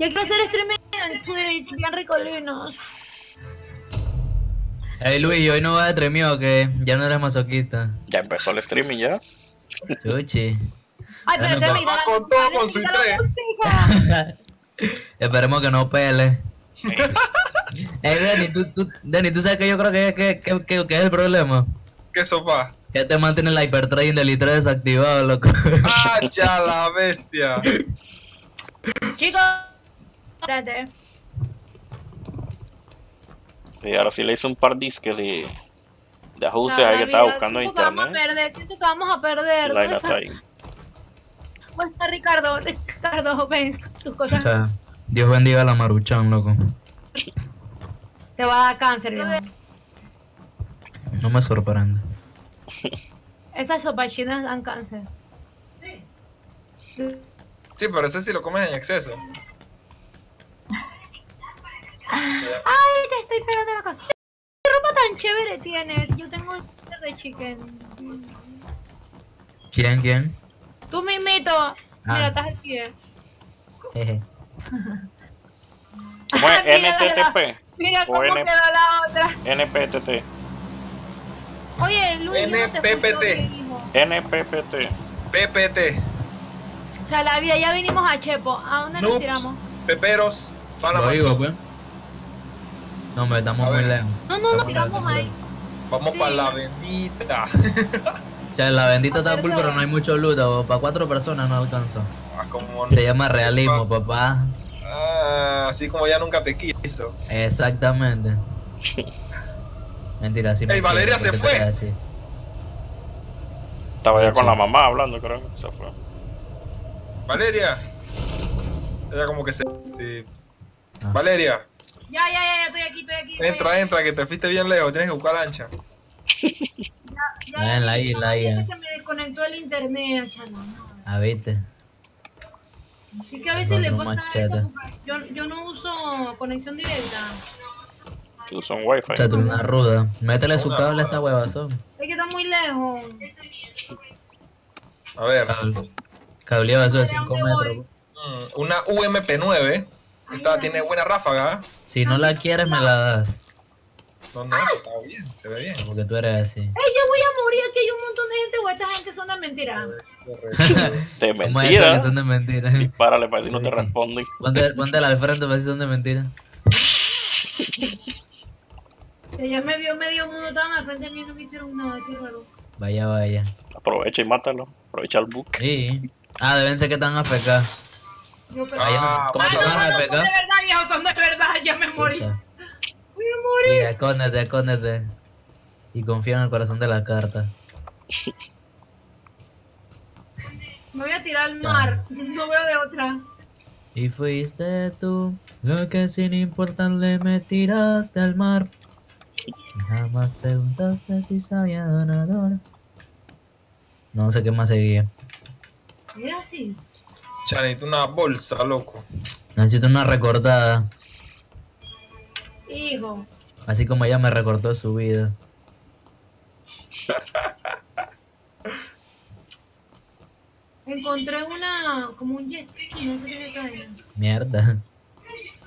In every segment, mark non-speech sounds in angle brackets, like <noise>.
Y hay que hacer streaming en Twitch, bien ricolinos. Hey Luis, hoy no vas a streaming o qué? Ya no eres masoquista. Ya empezó el streaming ya. Chuchi. Ay, pero se me va con todo, con su. <laughs> Esperemos que no pele. <laughs> Hey Denny, ¿tú, tú, Denny, ¿tú sabes que yo creo que, que, que, que- que es el problema? ¿Qué sofá? Que te mantiene la hypertrading del i3 desactivado, loco. ¡Ah, ya la bestia! Chicos, espérate. Y ahora sí le hice un par disques de, de ajustes ahí que estaba buscando en que Vamos a internet. perder, siento que vamos a perder. La ¿Dónde vaina está, está ahí. dónde está Ricardo? Ricardo, ven, tus O cosas. sea, Dios bendiga a la Maruchan, loco. Te va a dar cáncer, viejo. No me sorprende. Esas sopachinas dan cáncer. Sí, pero ese sí lo comes en exceso. Ay, te estoy pegando la cara. ¿Qué ropa tan chévere tienes? Yo tengo el de chicken. ¿Quién, quién? Tú mismito. Mira, Ah. estás aquí. eh. Jeje. <laughs> ¿Cómo es? Mira, NTTP. Mira cómo N- quedó la otra. NPTT. Oye, Luis, NPPT. NPPT. PPT, O sea, la vida, ya vinimos a Chepo. ¿A dónde nos tiramos? peperos, para la pues. No, me estamos muy lejos. No, no, tiramos lejos, ahí. Vamos Sí. para la bendita. <laughs> O sea, la bendita está cool, pero no hay mucho loot. o Para cuatro personas no alcanzó. Ah, como Se llama realismo, papá. Ah, así como ya nunca te quiso. Exactamente. <laughs> Mentira, sí me Ey, Valeria se ¿por qué te fue. Estaba ya con la mamá hablando, creo. Se fue. Valeria. Ella como que se... Sí. Ah. Valeria, Ya, ya, ya, ya, estoy aquí, estoy aquí. estoy entra, aquí. entra, que te fuiste bien lejos, tienes que buscar ancha. Ya, Ah, en la I, la I, ya ah. Se me desconectó el internet, chano. Ah, viste. Así que a veces le Encontró pasa. Yo, yo no uso conexión directa. Tú son wifi. O sea, tú una ruda. Métele su Una cable a ruda. esa huevazón. Es que está muy lejos. A ver, Cable. Cableado eso de 5 metros. mm, una UMP9. Esta tiene buena ráfaga. ¿eh? Si no la quieres, me la das. No, no, está bien, se ve bien. Porque tú eres así. ¡Ey, yo voy a morir! Aquí hay un montón de gente o esta gente <laughs> son de mentira. De ¿Cómo es eso que mentira. son de mentira? Párale para si no te responden. Ponte, póntela al frente para si son de mentira. Ella me vio medio mundo, estaban al frente de mí y no me hicieron nada, qué raro. Vaya, vaya. Aprovecha y mátalo. Aprovecha el book. Sí. Ah, deben ser que están AFK. Yo. Ah, ¿Cómo que no, no, son de verdad, viejo, son de verdad, ya me morí. Escucha. Voy a morir. Sí, escóndete, escóndete. Y confía en el corazón de la carta. Me voy a tirar al mar, no veo de otra. Y fuiste tú lo que sin importarle me tiraste al mar. Y Jamás preguntaste si sabía donador. No sé qué más seguía. Era así. Chanito, una bolsa, loco. Necesito una recortada. Hijo. Así como ella me recortó su vida. Encontré una, como un jet ski, no sé qué cae. Mierda.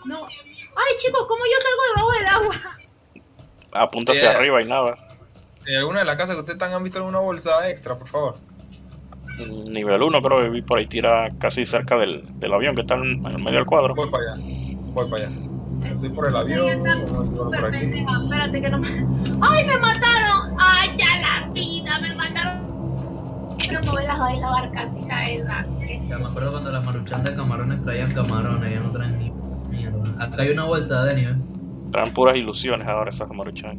No. Ay, chicos, ¿cómo yo salgo debajo del agua? Apunta hacia Yeah. arriba y nada. ¿En alguna de las casas que ustedes están han visto alguna bolsa extra, por favor? Nivel 1 creo que vi por ahí tira casi cerca del, del avión que está en, en medio del cuadro. Voy para allá. Voy para allá. Estoy por el avión. Por aquí. Espérate que no me... ¡Ay, me mataron! ¡Ay, ya la vida! ¡Me mataron! Pero no la joder la barca se cae esa. Ya me acuerdo cuando las maruchan de camarones traían camarones, ya no traen ni mierda. Acá hay una bolsa de nivel. Traen puras ilusiones ahora esas maruchan.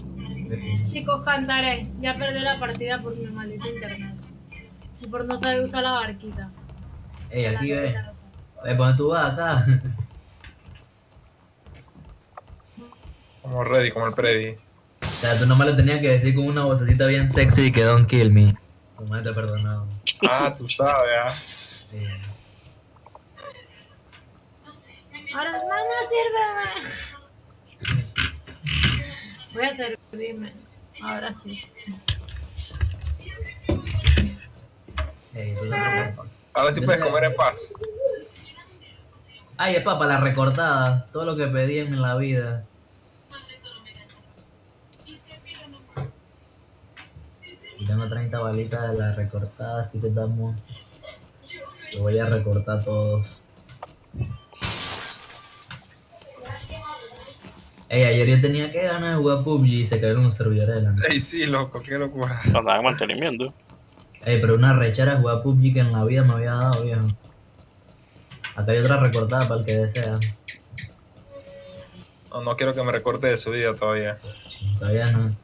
Chicos, cantaré. Ya perdí la partida por mi maldito internet. Y por no saber usar la barquita. Ey, aquí ve. Eh, ¿por dónde tú vas acá? Como ready, como el Predi. O sea, tú nomás le tenías que decir con una vocecita bien sexy que don't kill me. Tu madre te perdonado. Ah, tú sabes, ah. Sí. Ahora, mamá, sírveme. Voy a servirme. Ahora sí. Preocupas. Ahora sí puedes comer en paz. Ay, es para la recortada. Todo lo que pedí en la vida. Y tengo 30 balitas de la recortada, así que estamos. Lo voy a recortar todos. Ey, ayer yo tenía que ganar de jugar PUBG y se cayeron los servidores de la Ey, sí, loco, qué locura. Andaba en mantenimiento. Ey, pero una rechera jugar PUBG que en la vida me había dado, viejo. Acá hay otra recortada para el que desea. No, no quiero que me recorte de su vida todavía. Todavía no.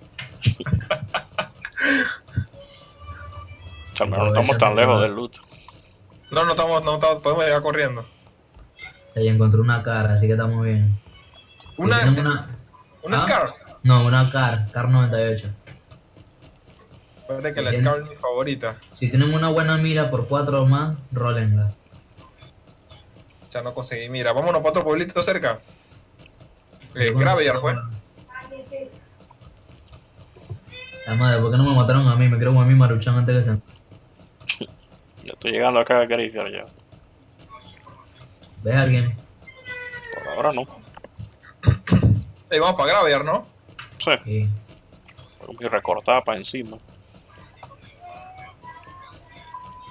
Al menos no estamos tan lejos del loot. No, no estamos, no estamos, podemos llegar corriendo. Ey, encontré una cara, así que estamos bien. Una, tienen una... una ¿Ah? Scar. No, una car, car 98. Acuérdate que Si la tienen- Scar es mi favorita. Si tienen una buena mira por cuatro o más, rólenla. Ya no conseguí. Mira, vámonos para otro pueblito cerca. Eh, Yo grave ya conozco- fue. La madre, ¿por qué no me mataron a mí? Me creo que a mí Maruchan antes que se... Ya estoy llegando acá a Graveyard ya. ¿Ves a alguien? Por ahora no. Ey, vamos para Graveyard, ¿no? Sí, Sí. mi recortada para encima.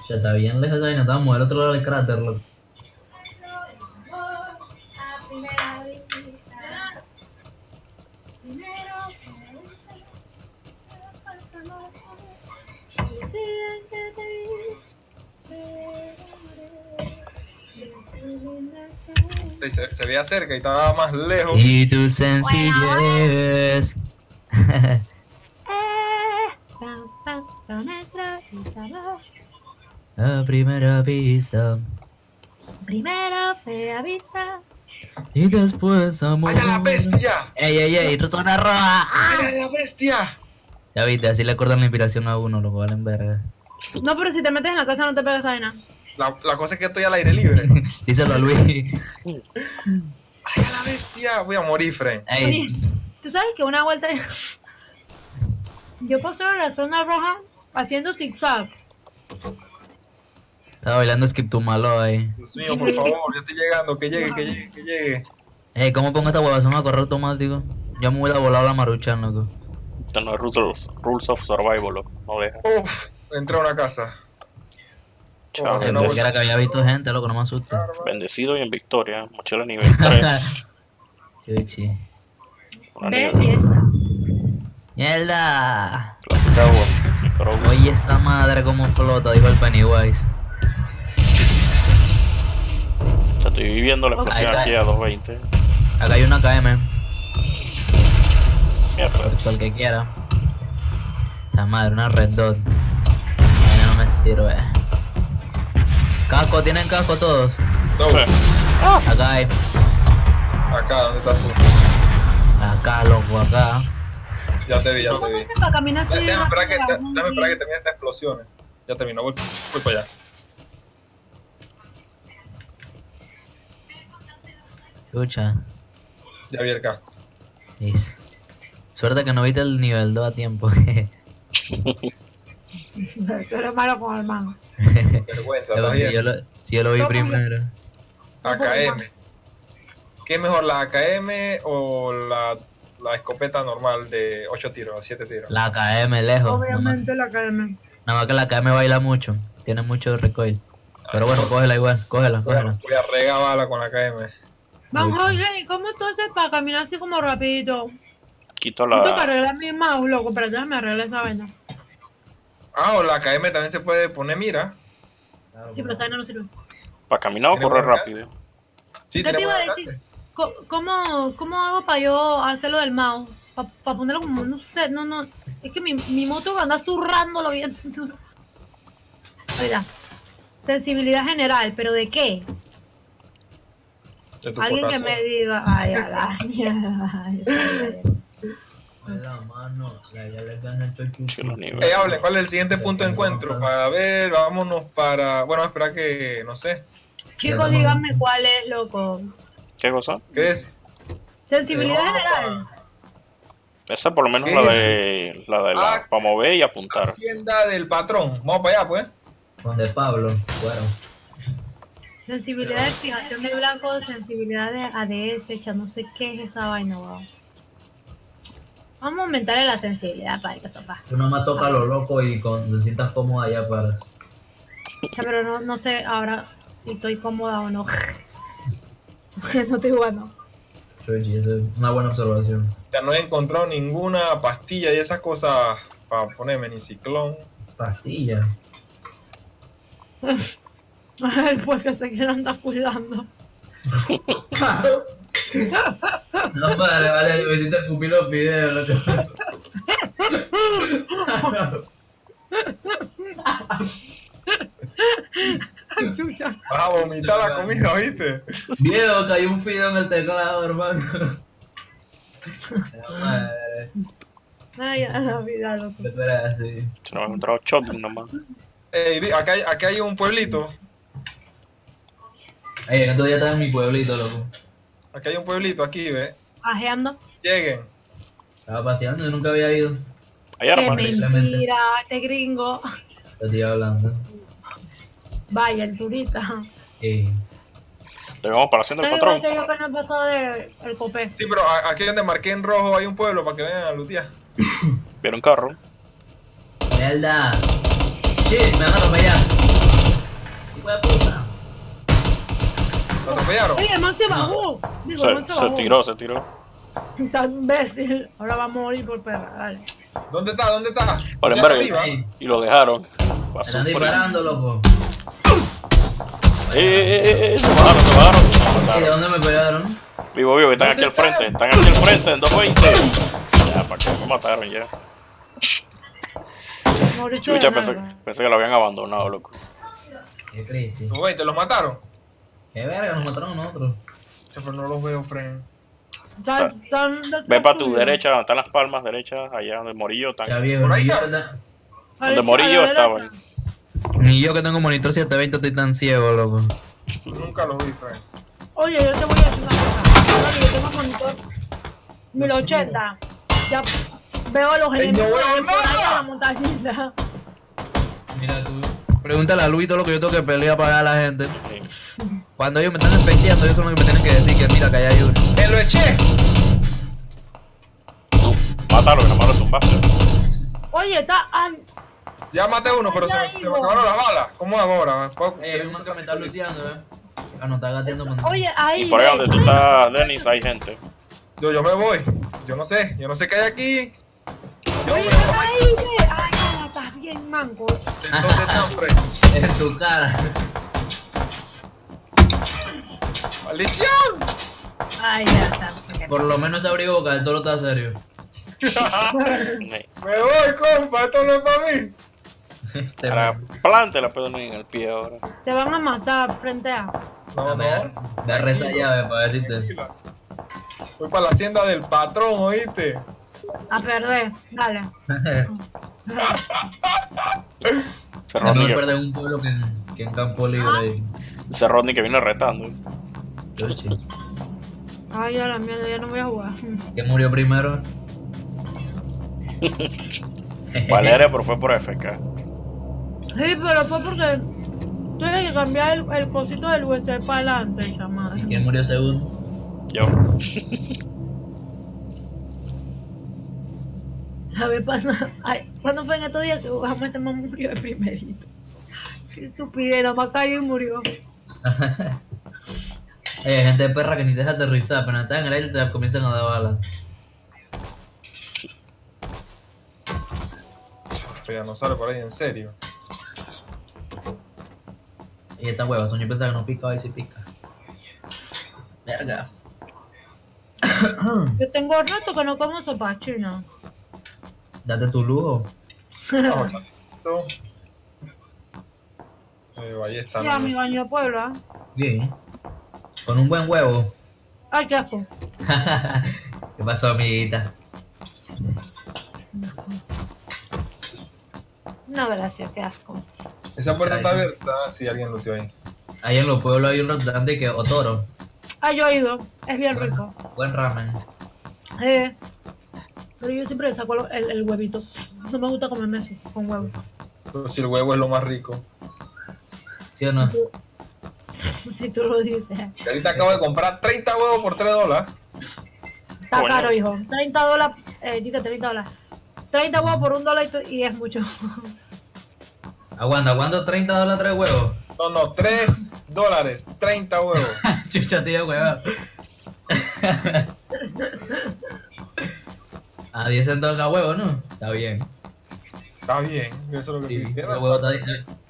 Ya está bien lejos ahí, no estábamos del otro lado del cráter, loco. Ey, se, se veía cerca y estaba más lejos. Y tu sencillez. A primera vista. Primero fue a vista. Y después amor. ¡Vaya la bestia! ¡Ey, ey, ey! ¡Zona roja! ¡Vaya la bestia! Ya viste, así le cortan la inspiración a uno, lo valen verga. No, pero si te metes en la casa no te pegas vaina. La, la cosa es que estoy al aire libre. <laughs> Díselo a Luis. ¡Vaya la bestia! Voy a morir, Fren. Ey, Tú sabes que una vuelta. <laughs> Yo pasé en la zona roja haciendo zigzag. Estaba bailando Skip to Malo ahí. Dios mío, por favor, ya estoy llegando. Que llegue, que llegue, que llegue. Ey, ¿cómo pongo esta huevazón a correr automático? Ya me hubiera volado la maruchan, loco. Esto no es rules, rules of Survival, loco. No deja. Uf, entré a una casa. Chao, Yo no, que había visto gente, loco, no me asusta. Bendecido y en victoria. Mochila nivel 3. Chichi. <laughs> Una Belleza. ¡Mierda! clásica. Oye, esa madre como flota, dijo el Pennywise. Estoy viviendo la explosión aquí a 220. Acá hay una KM, Mierda. el que quiera. Esa madre, una red dot. Ay, no me sirve. Casco, ¿tienen casco todos? No, Sí. Acá hay. acá, ¿dónde estás tú? Acá, loco, acá. Ya te vi, ya ¿Cómo te vi. hace para que, rápido? déjame esperar que termine estas explosiones. Ya terminó, voy, voy para allá. Escucha. Ya vi el casco. Suerte que no viste el nivel 2 a tiempo. <laughs> Tú eres malo con el man. <laughs> Vergüenza, Luego, ¿estás si, yo lo, si yo lo vi primero. AKM. ¿Qué es mejor, la AKM o la, la escopeta normal de 8 tiros, 7 tiros? La KM lejos. Obviamente la KM. nada más que la KM baila mucho. Tiene mucho recoil. Pero bueno, cógela igual, cógela, Voy a, cógela. voy a regar bala con la AKM. Van, oye, ¿cómo tú haces para caminar así como rapidito? Quito Tengo que la. arreglar mi mouse, loco, pero déjame arreglar esa vaina. Ah, o la AKM también se puede poner mira. Sí, pero esa vaina no sirve. Para caminar o correr rápido. Sí, ¿Qué tiene te iba a decir? ¿Cómo, ¿Cómo hago para yo hacerlo del mouse? Para ponerlo como, no sé, no, no. Es que mi, mi moto anda zurrándolo bien. <laughs> Oiga, sensibilidad general, ¿pero de qué? De tu Alguien que me diga. Ay, a la <laughs> mierda. La mano, la ya le gana el chochucho. Sí, los niveles. Ey, hablen, ¿cuál es el siguiente punto de encuentro? Para ver, vámonos para. Bueno, espera que. No sé. Chicos, díganme cuál es, loco. ¿Qué cosa? ¿Qué es? Sensibilidad Eh, general. Esa por lo menos ¿Qué la de. La de la. Ah. Para mover y apuntar. Hacienda del patrón. Vamos para allá, pues. Con de Pablo, bueno. Sensibilidad de fijación de blanco, sensibilidad de ADS, ya no sé qué es esa vaina, weón. Vamos a aumentarle la sensibilidad para que sopa. Tú nomás toca lo loco y con, te sientas cómoda ya para. Ya, pero no, no sé ahora si estoy cómoda o no. <laughs> no estoy bueno. Chuchi, eso es una buena observación. Ya no he encontrado ninguna pastilla y esas cosas para ponerme ni ciclón. Pastilla. <laughs> <laughs> pues que se quiere andar cuidando. No, vale, vale, me hiciste escupir los videos. loco. Vas a vomitar la comida, ¿viste? Viejo, cayó un fideo en el teclado, hermano. Madre, Ay, a la vida, loco. Se nos ha encontrado shotgun nomás. Ey, vi- acá hay, acá hay un pueblito. Ey, el otro día estaba en mi pueblito, loco. Aquí hay un pueblito, aquí, ve. Ajeando. Lleguen. Estaba paseando y nunca había ido. Hay Qué armas. Mentira, este gringo. Te estoy hablando. Vaya, el turista. Ey. Le vamos para haciendo el patrón. que yo que no he pasado de el copé. Sí, pero aquí donde marqué en rojo hay un pueblo para que vengan a lutear. <coughs> Vieron carro. Mierda. Shit, me van a atropellar. Hijo de puta. ¿Lo atropellaron? Oye, el man se bajó. Digo, el man Se, se se bajó. tiró, se tiró. Tan imbécil. Ahora va a morir por perra. Dale. ¿Dónde está? ¿Dónde está? Ya verga. arriba. Y lo dejaron. Me están disparando, loco. Eh, eh, eh, eh, se bajaron, se bajaron. Se ¿Y de dónde me pegaron? Vivo, vivo, que están aquí al frente. Están aquí al frente en 220. Ya, para que me mataron ya. Chucha, pensé, pensé que lo habían abandonado, loco. Qué crisis. No, güey, ¿te los mataron? Qué verga, nos mataron a nosotros. Che, pero no los veo, tan- Ve para tu derecha, donde están las palmas derechas, allá donde el morillo Ya ahí está. que ta- Ahí Donde Morillo estaba. ni yo que tengo monitor 720 estoy tan ciego, loco. Nunca los vi, friend. Oye, yo te voy a decir una cosa. Yo tengo monitor 1080. Ya veo a los Ey, no enemigos veo nada. a la montañita. Mira tú. Pregúntale a Luis todo lo que yo tengo que pelear para a la gente. Sí. Cuando ellos me están especteando, ellos son los que me tienen que decir que mira que allá hay uno. ¡Me lo eché! Mátalo, que nomás lo tumbaste. Oye, está. Ya maté uno, pero se me, se me acabaron las balas. ¿Cómo hago ahora? ¿Puedo- Eh, uno que me está luteando, eh. Ah, no, está gateando con... Oye, ahí. Y por ahí donde tú estás, Dennis, hay gente. Yo, yo me voy. Yo no sé. Yo no sé qué hay aquí. Yo Oye, me ven voy. ahí, ve. Estás bien manco. ¿Dónde <laughs> están? En tu cara. ¡Maldición! Ay, ya está. Por lo menos abrigo boca, el toro está serio. Me voy, compa. Esto no es para mí. Este Ahora, plante la pedo en el pie ahora. Te van a matar frente a. No, no. agarra esa llave para decirte. Tranquila. Voy para la hacienda del patrón, ¿oíste? A perder. Dale. Ese No que, perder un pueblo que en, que en campo libre. ese Rodney que viene retando. Yo sí. Ay, ya la mierda, ya no voy a jugar. ¿Quién murió primero? <laughs> Valeria, pero fue por FK. Sí, pero fue porque tuve que cambiar el, el cosito del USB para adelante, chamada. ¿Quién murió segundo? Yo. <laughs> La vez pasada, ay, ¿cuándo fue en estos días que jugamos este man murió de primerito? Qué estupidez, cayó y murió. <laughs> Eh, gente de perra que ni deja aterrizar, apenas están en el aire te comienzan a dar balas. Ya no sale por ahí, en serio. Y estas huevas, son yo pensaba que no pica, hoy sí pica. Verga. Yo tengo rato que no como sopa china. Date tu lujo. Vamos. Eh, ahí está. Ya, ¿no? mi baño de Puebla. Bien. Con un buen huevo. Ay, qué asco. <laughs> ¿Qué pasó, amiguita? No, gracias, qué asco. Esa puerta está abierta. Sí, alguien luteó ahí. Ahí en los pueblos hay un restaurante que Otoro. Ah, yo he ido. Es bien rico. Buen ramen. Eh, pero yo siempre le saco el, el huevito. No me gusta comerme eso con huevo. Pero si el huevo es lo más rico. ¿Sí o no? <laughs> si tú lo dices. Y ahorita acabo de comprar 30 huevos por 3 dólares. Está Coño. caro, hijo. 30 dólares, eh, dice 30 dólares. 30 huevos por un dólar y, y es mucho. <laughs> Aguanta, aguanta 30 dólares tres huevos. No, no, 3 dólares, 30 huevos. <laughs> Chucha, tío, huevo. A 10 centavos cada huevo, ¿no? Está bien. Está bien, eso es lo que Sí, el, diciendo. huevo está,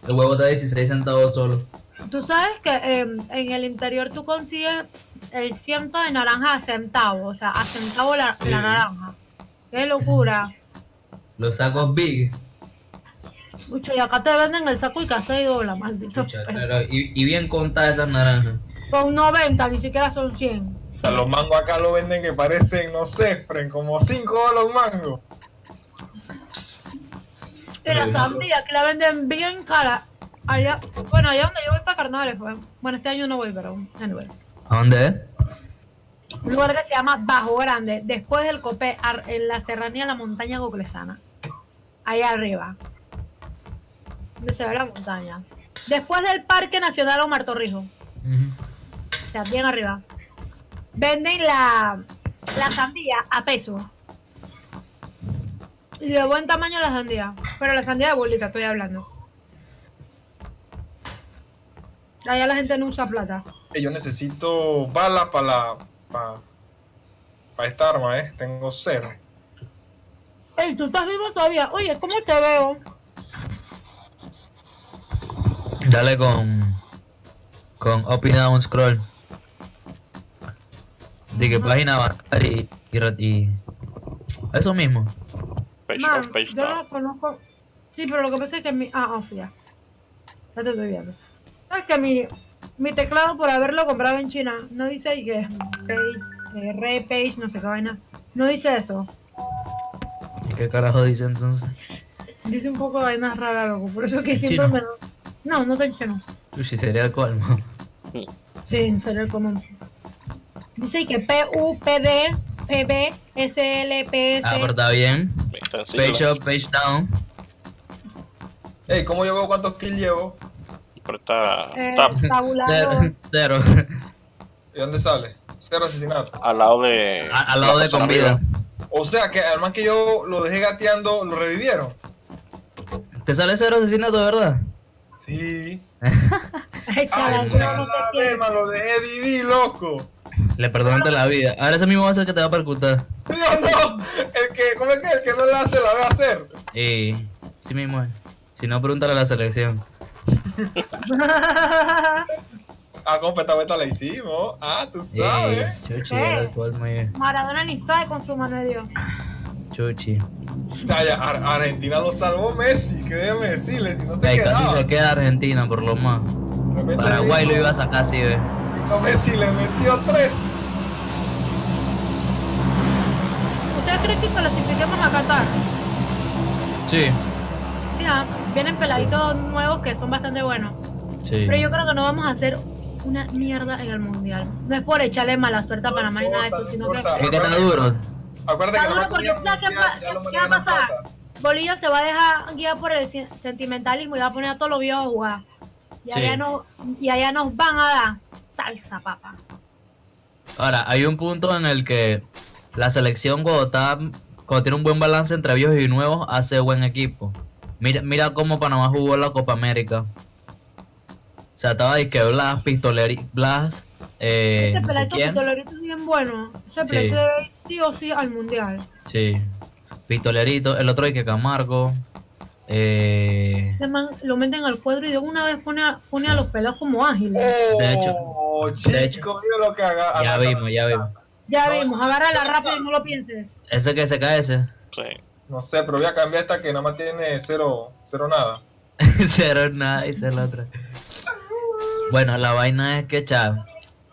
el huevo está 16 centavos solo. Tú sabes que em, en el interior tú consigues el ciento de naranja a centavo, o sea, a centavo la, Sí. la naranja. ¡Qué locura! <laughs> Los sacos big. Mucho, y acá te venden el saco y que a 6 dólares, maldito. Y, y bien contadas esas naranjas. Son 90, ni siquiera son 100. O sea, los mangos acá lo venden que parecen, no sé, Fren, como 5 dólares un mango. Y la Pero- sandía que la venden bien cara. Allá, bueno, allá donde yo voy para carnavales, pues. Bueno, este año no voy, pero anyway. ¿A dónde es? Un lugar que se llama Bajo Grande, después del Copé, en la serranía de la montaña Goclesana. Allá arriba. Donde se ve la montaña. Después del Parque Nacional Omar Torrijos. O sea, bien arriba. Venden la, la sandía a peso. Y de buen tamaño la sandía. Pero la sandía de bolita estoy hablando. Allá la gente no usa plata. Yo necesito balas para la. para esta arma, ¿eh? Tengo cero. Ey, ¿tú estás vivo todavía? Oye, ¿cómo te veo? Dale con. Con up y down scroll. De qué página va a estar y, y, re- y- Eso mismo. Page Man, page yo down. no conozco. Sí, pero lo que pasa es que mi. Ah, off, ya. Ya te estoy viendo. Es que mi, mi teclado, por haberlo comprado en China, no dice que page, eh, re page, no sé qué vaina. No dice eso. ¿Y qué carajo dice entonces? <laughs> Dice un poco de vainas raras, loco. Por eso que ¿En siempre chino? me. lo- No, no está en chino. Sushi sería el colmo. Sí, en serio, el común. Dice que P, U, P, D, P, B, S, L, P, S. Ah, pero está bien. Page up, page down. Ey, ¿cómo yo veo cuántos kills llevo? Pero está, eh, está tabulado. Cero. <laughs> cero. ¿Y dónde sale? Cero asesinato. al lado de. A- al lado la de con vida. O sea que al man que yo lo dejé gateando, lo revivieron. ¿Te sale cero asesinato, de verdad? Sí. <laughs> Ay, Ay, chaval, yo no te a quiero. ver, man, lo dejé vivir, loco. Le perdonaste la vida. Ahora ese mismo va a ser que te va a percutar. <laughs> ¿Sí o no? El que, ¿cómo es que el que no la hace, la ve hacer? Y. Sí mismo es. Si no, pregúntale a la selección. Ah, esta vuelta la hicimos. Ah, tú sabes. Chuchi, ¿Qué? el colmo y- Maradona ni sabe con su mano de Dios. Chuchi. Ya, ya, Ar- Argentina lo salvó Messi, que déjame decirle, si no se Ey, casi quedaba. se queda Argentina, por lo más. Paraguay lo iba a sacar así, ve. Vino Messi le metió tres. ¿Ustedes creen que clasifiquemos a Qatar? Sí. Sí, ah, vienen peladitos nuevos que son bastante buenos. Sí. Pero yo creo que no vamos a hacer una mierda en el mundial. No es por echarle mala suerte a Panamá ni nada de eso, no sino que. Es que está duro. Acuérdate Está que duro no porque teníamos ¿sabes qué, ya- ya va a pasar? plata. Bolillo se va a dejar guiar por el sen- sentimentalismo y va a poner a todos los viejos a jugar. Y Sí. allá, no, y allá nos van a dar salsa, papá. Ahora, hay un punto en el que la selección cuando, está, cuando tiene un buen balance entre viejos y nuevos hace buen equipo. Mira, mira cómo Panamá jugó la Copa América. O sea, estaba disque Blas, Pistoleri, Blas, eh, Ese no sé quién. pistolero es bien bueno. Ese Sí. sí o sí al mundial. Sí. Pistolerito, el otro que Camargo. Eh, lo meten al cuadro y de una vez pone a, pone a los pelados como ágiles. De hecho- Oh, de hecho- chico, mira lo que haga. ya vimos, ya vimos. Ya No, vimos, agárrala rápido y no lo pienses. Ese que se cae ese. Sí. No sé, pero voy a cambiar esta que nada más tiene cero, cero nada. <laughs> Cero nada, dice el otro. Bueno, la vaina es que, chaval.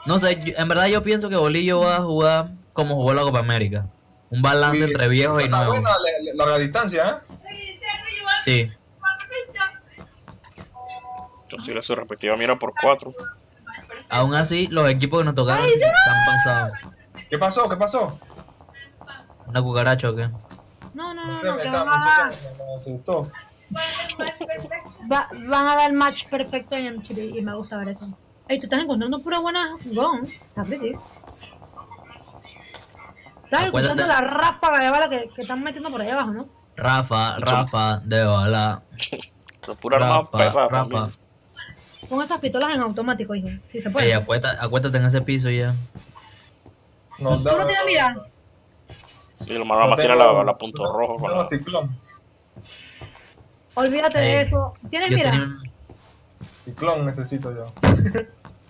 No sé, yo- en verdad yo pienso que Bolillo va a jugar como jugó la Copa América. Un balance Y- entre viejos y Está nuevos. buena la, la larga distancia, ¿eh? Sí. Yo sí le su respectiva mira por cuatro. Aún así, los equipos que nos tocaron están pasados. ¿Qué pasó? ¿Qué pasó? ¿Una cucaracha o qué? No, no, No no, no, que van a, dar, va- van a dar el match perfecto en MTV y me gusta ver eso. Ey, te estás encontrando pura buena gon. Está pretty. Estás escuchando la ráfaga de bala que, que están metiendo por ahí abajo, ¿no? Rafa, Rafa, de bala. Pero pura arma Rafa, pesada Rafa. Pon esas pistolas en automático, hijo. Si se puede. Ey, acuérdate, acuéstate en ese piso ya. Nos ¿Tú no tienes mira? Y lo más más tira la, la punto rojo con Tengo la... ciclón. Olvídate de Ey, eso. ¿Tienes Yo mira? tenía Ciclón necesito yo. <laughs>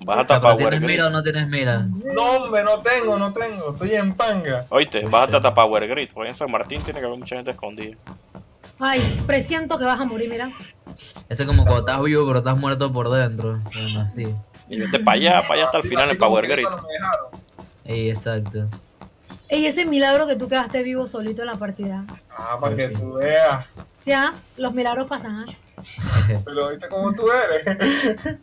Vas a tapar ¿Tienes mira o Grid. no tienes mira? No, hombre, no tengo, no tengo. Estoy en panga. Oíste, vas a tapar Power Grid. Porque en San Martín tiene que haber mucha gente escondida. Ay, presiento que vas a morir, mira. Ese es como cuando estás vivo pero estás muerto por dentro. Bueno, así. Y vete para allá, para allá hasta el Así- final así como Power Grid. Ey, exacto. Ey, ese milagro que tú quedaste vivo solito en la partida. Ah, para que tú veas. Ya, los milagros pasan, ¿ah? <laughs> Pero viste cómo tú eres. <laughs>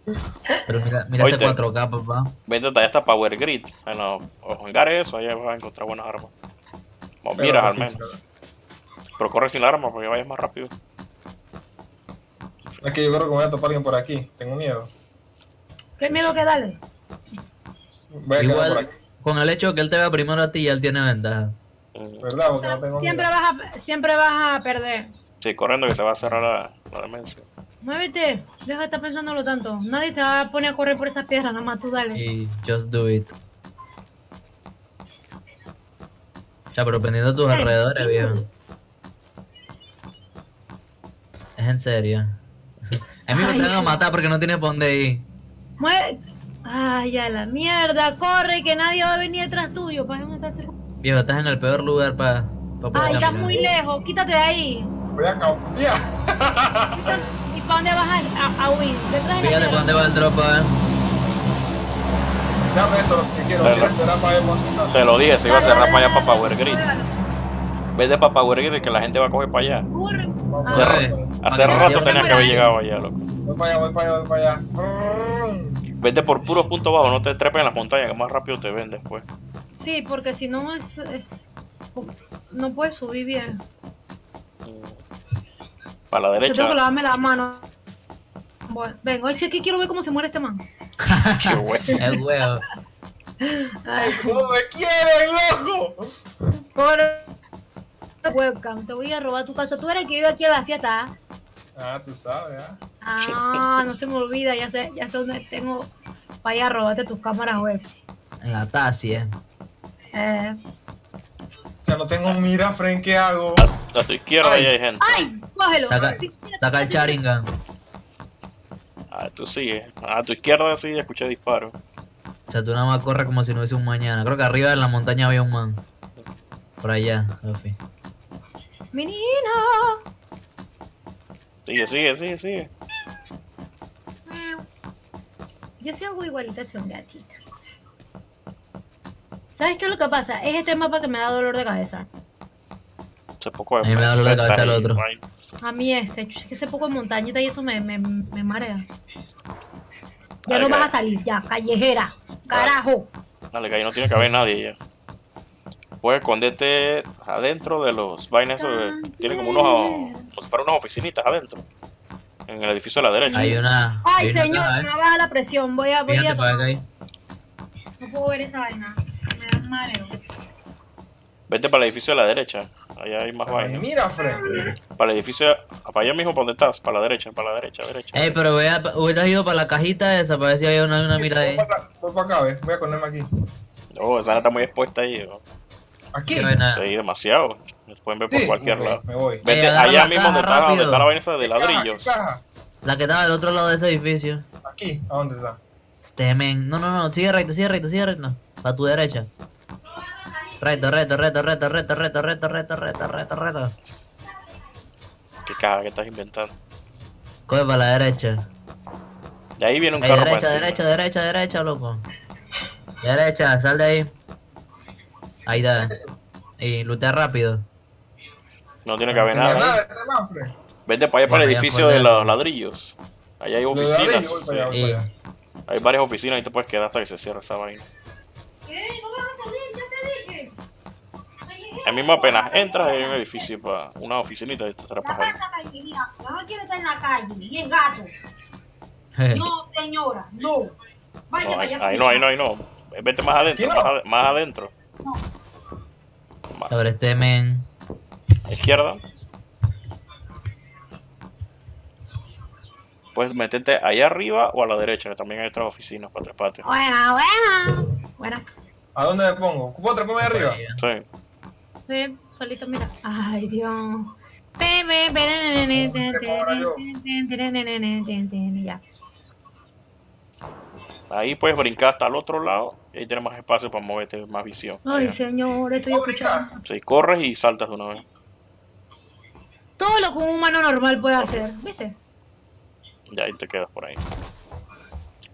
Pero mira, mira ese Oíste. 4K, papá. Vete hasta allá hasta Power Grid. En los, los hangares, eso, allá vas a encontrar buenas armas. O miras al menos. Pero corre sin la arma porque vayas más rápido. Es que yo creo que voy a topar alguien por aquí. Tengo miedo. ¿Qué miedo que dale? Voy a quedar por Igual, aquí. con el hecho de que él te vea primero a ti, ya él tiene ventaja. Mm. ¿Verdad? Porque no tengo Siempre miedo. vas, a, siempre vas a perder. Sí, corriendo que se va a cerrar la, la demencia. Muévete, deja de estar pensándolo tanto. Nadie se va a poner a correr por esas piedras, nada más tú dale. Y just do it. Ya, pero pendiendo de tus alrededores, viejo. Es en serio. A mí me están a matar porque no tiene por dónde ir. Mueve. Ay, a la mierda, corre, que nadie va a venir detrás tuyo. ¿Para dónde estás cerca? Viejo, estás en el peor lugar para poder Ay, estás muy lejos, quítate de ahí. Voy a campear. <laughs> ¿Y para dónde vas a, a, a huir? Detrás de la Fíjate por dónde va el drop, eh. Dame eso, lo que quiero. Pero- Quiero esperar para ver. Te lo dije, se iba a cerrar para allá para Power Grid. dale. Vete para Power Grid que la gente va a coger para allá. Hace para rato tenías que haber llegado allá, loco. Voy para allá, voy para allá, voy para allá. Vete por puros puntos bajos, no te trepes en las montañas, que más rápido te ven después. Sí, porque si no es, eh, no puedes subir bien. Para la Yo tengo que lavarme la mano. Bueno, venga, oye, que quiero ver cómo se muere este man. <laughs> qué hueso. <laughs> El huevo. Ay, <laughs> ¿Cómo me quieren, loco? Por webcam, te voy a robar tu casa. Tú eres el que vive aquí a la siesta. Ah, tú sabes, ¿ah? Ah, no se me olvida, ya sé, ya sé dónde tengo para ir a robarte tus cámaras web. En la tasia. Eh. Ya no tengo mira, Fren, ¿qué hago? A tu izquierda Ay. ahí hay gente. ¡Ay! Cógelo. Saca, Sí, saca el sí, charingan. Ah, tú sigue. A tu izquierda sí escuché disparos. O sea, tú nada más corres como si no hubiese un mañana. Creo que arriba en la montaña había un man. Por allá, Sofi. Menino. Sigue, sigue, sigue, sigue. Yo sí hago igualita que un gatito. ¿Sabes qué es lo que pasa? Es este mapa que me da dolor de cabeza. Hace poco de A mí me da dolor de cabeza el y otro. vainas. A mí este, es que ese poco de montañita y eso me, me, me marea. Ya no vas a salir, ya, callejera. Carajo. Dale, que ahí no tiene que haber nadie ya. Puedes esconderte adentro de los vainas que tienen como unos, como si fueran unas oficinitas adentro. En el edificio de la derecha. Hay una. hay Ay, una señor, caja, me eh. baja la presión. Voy a, voy Fíjate a. No puedo ver esa vaina. Me. Vete para el edificio de la derecha. Allá hay más Ay, vainas. mira, Fren. Para el edificio, para allá mismo para donde estás, para la derecha, para la derecha, derecha. Ey, pero hubiera- hubieras ido para la cajita esa para ver si había una, una mira ahí. Voy para, voy para acá, ve. Voy a ponerme aquí. Oh, esa está muy expuesta ahí. ¿no? Aquí. Vaina. Sí, demasiado. Nos pueden ver por Sí, cualquier ok, lado. Me voy. Vete allá la mismo donde está, donde está la vaina esa de ¿Qué caja? ¿Qué ladrillos. caja? La que estaba del otro lado de ese edificio. Aquí, ¿a dónde está? Este men. No, no, no. Sigue recto, sigue recto, sigue recto. Para tu derecha. Reto, reto, reto, reto, reto, reto, reto, reto, reto, reto, reto. ¿Qué caja que estás inventando? Coge para la derecha. De ahí viene un Ey, carro derecha, para derecha, derecha, derecha, loco. Derecha, sal de ahí. Ahí da. Y lutea rápido. No tiene que haber nada. ahí. Fren. Vete para allá para el edificio de los ladrillos. Allá hay oficinas. allá, sí. Hay varias oficinas y te puedes quedar hasta que se cierre esa vaina. ¿Qué? ¿No vas a salir? Ya te dije. Ahí mismo apenas entras hay un edificio para una oficinita y te ahí. callejera. No quiere estar en la calle. Y el gato. <laughs> No, señora, no. No, ahí, ahí no, ahí no, ahí no. Vete más adentro, ¿Aquí no? más, ade- más adentro. Sobre este men. Izquierda. Puedes meterte allá arriba o a la derecha, que también hay otras oficinas para treparte. Buenas, buenas. Buenas. ¿A dónde me pongo? ¿Puedo ahí arriba? Sí. Sí, solito, mira. Ay, Dios. Ya. Ahí puedes brincar hasta el otro lado y ahí tienes más espacio para moverte, más visión. Ay, Allá. señor, estoy escuchando. Sí, corres y saltas de una vez. Todo lo que un humano normal puede hacer, ¿viste? Y ahí te quedas por ahí.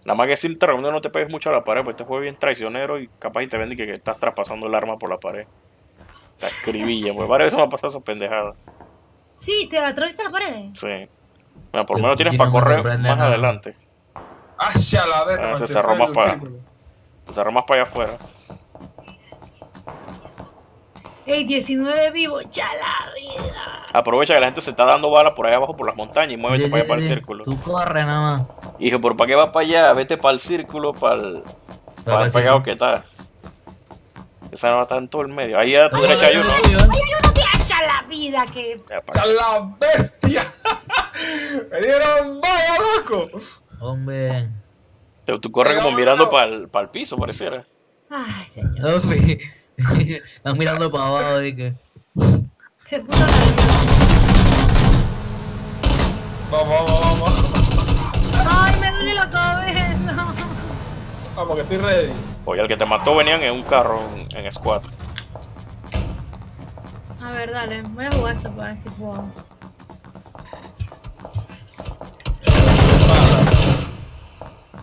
Nada más que si te no te pegues mucho a la pared, porque este juego es bien traicionero y capaz y te ven que, que estás traspasando el arma por la pared. La escribilla, pues varias veces me ha pasado esa pendejada. Sí, te atraviesa la pared. Sí. Bueno, por lo menos tienes para correr más nada. adelante. ¡Hacia la vez! Ah, se se cerró más para-. O sea, más para allá afuera. Ey, 19 vivos, ya la vida. Aprovecha que la gente se está dando balas por ahí abajo por las montañas y muévete Oye, para allá para el círculo. Tú corre nada más. Y dije, ¿por para qué vas para allá? Vete para el círculo, para el, para el pegado que está. Esa no está en todo el medio. Ahí a tu derecha hay uno. Ay, no te hacha la vida que. Ya, para ¡A la bestia! ¡Me dieron vaya, loco! Hombre. Tú, tú corres como mirando para el, para el piso, pareciera. Ay, señor. Están mirando para abajo que. Se puso la vida. Vamos, vamos, vamos. Ay, me duele la cabeza. Vamos, que estoy ready. Oye, el que te mató venían en un carro en, en squad. A ver, dale, voy a jugar esto para ver si puedo.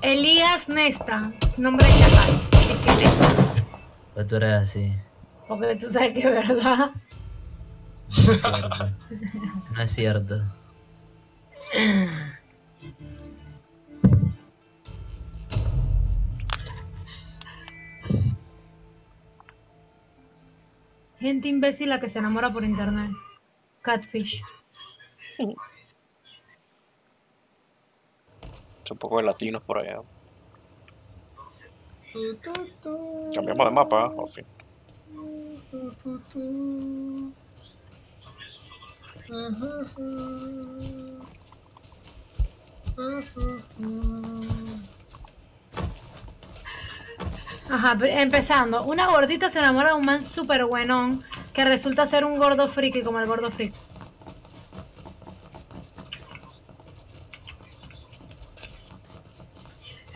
Elías Nesta, nombre de chacal. Es que Nesta, Pues tú eres así. porque tú sabes que es verdad. Cierto. No es cierto. <laughs> Gente imbécil la que se enamora por internet. Catfish. Un poco de latinos por allá. Cambiamos de mapa, ¿eh? al fin. Ajá, pero empezando. Una gordita se enamora de un man súper buenón que resulta ser un gordo friki como el gordo friki.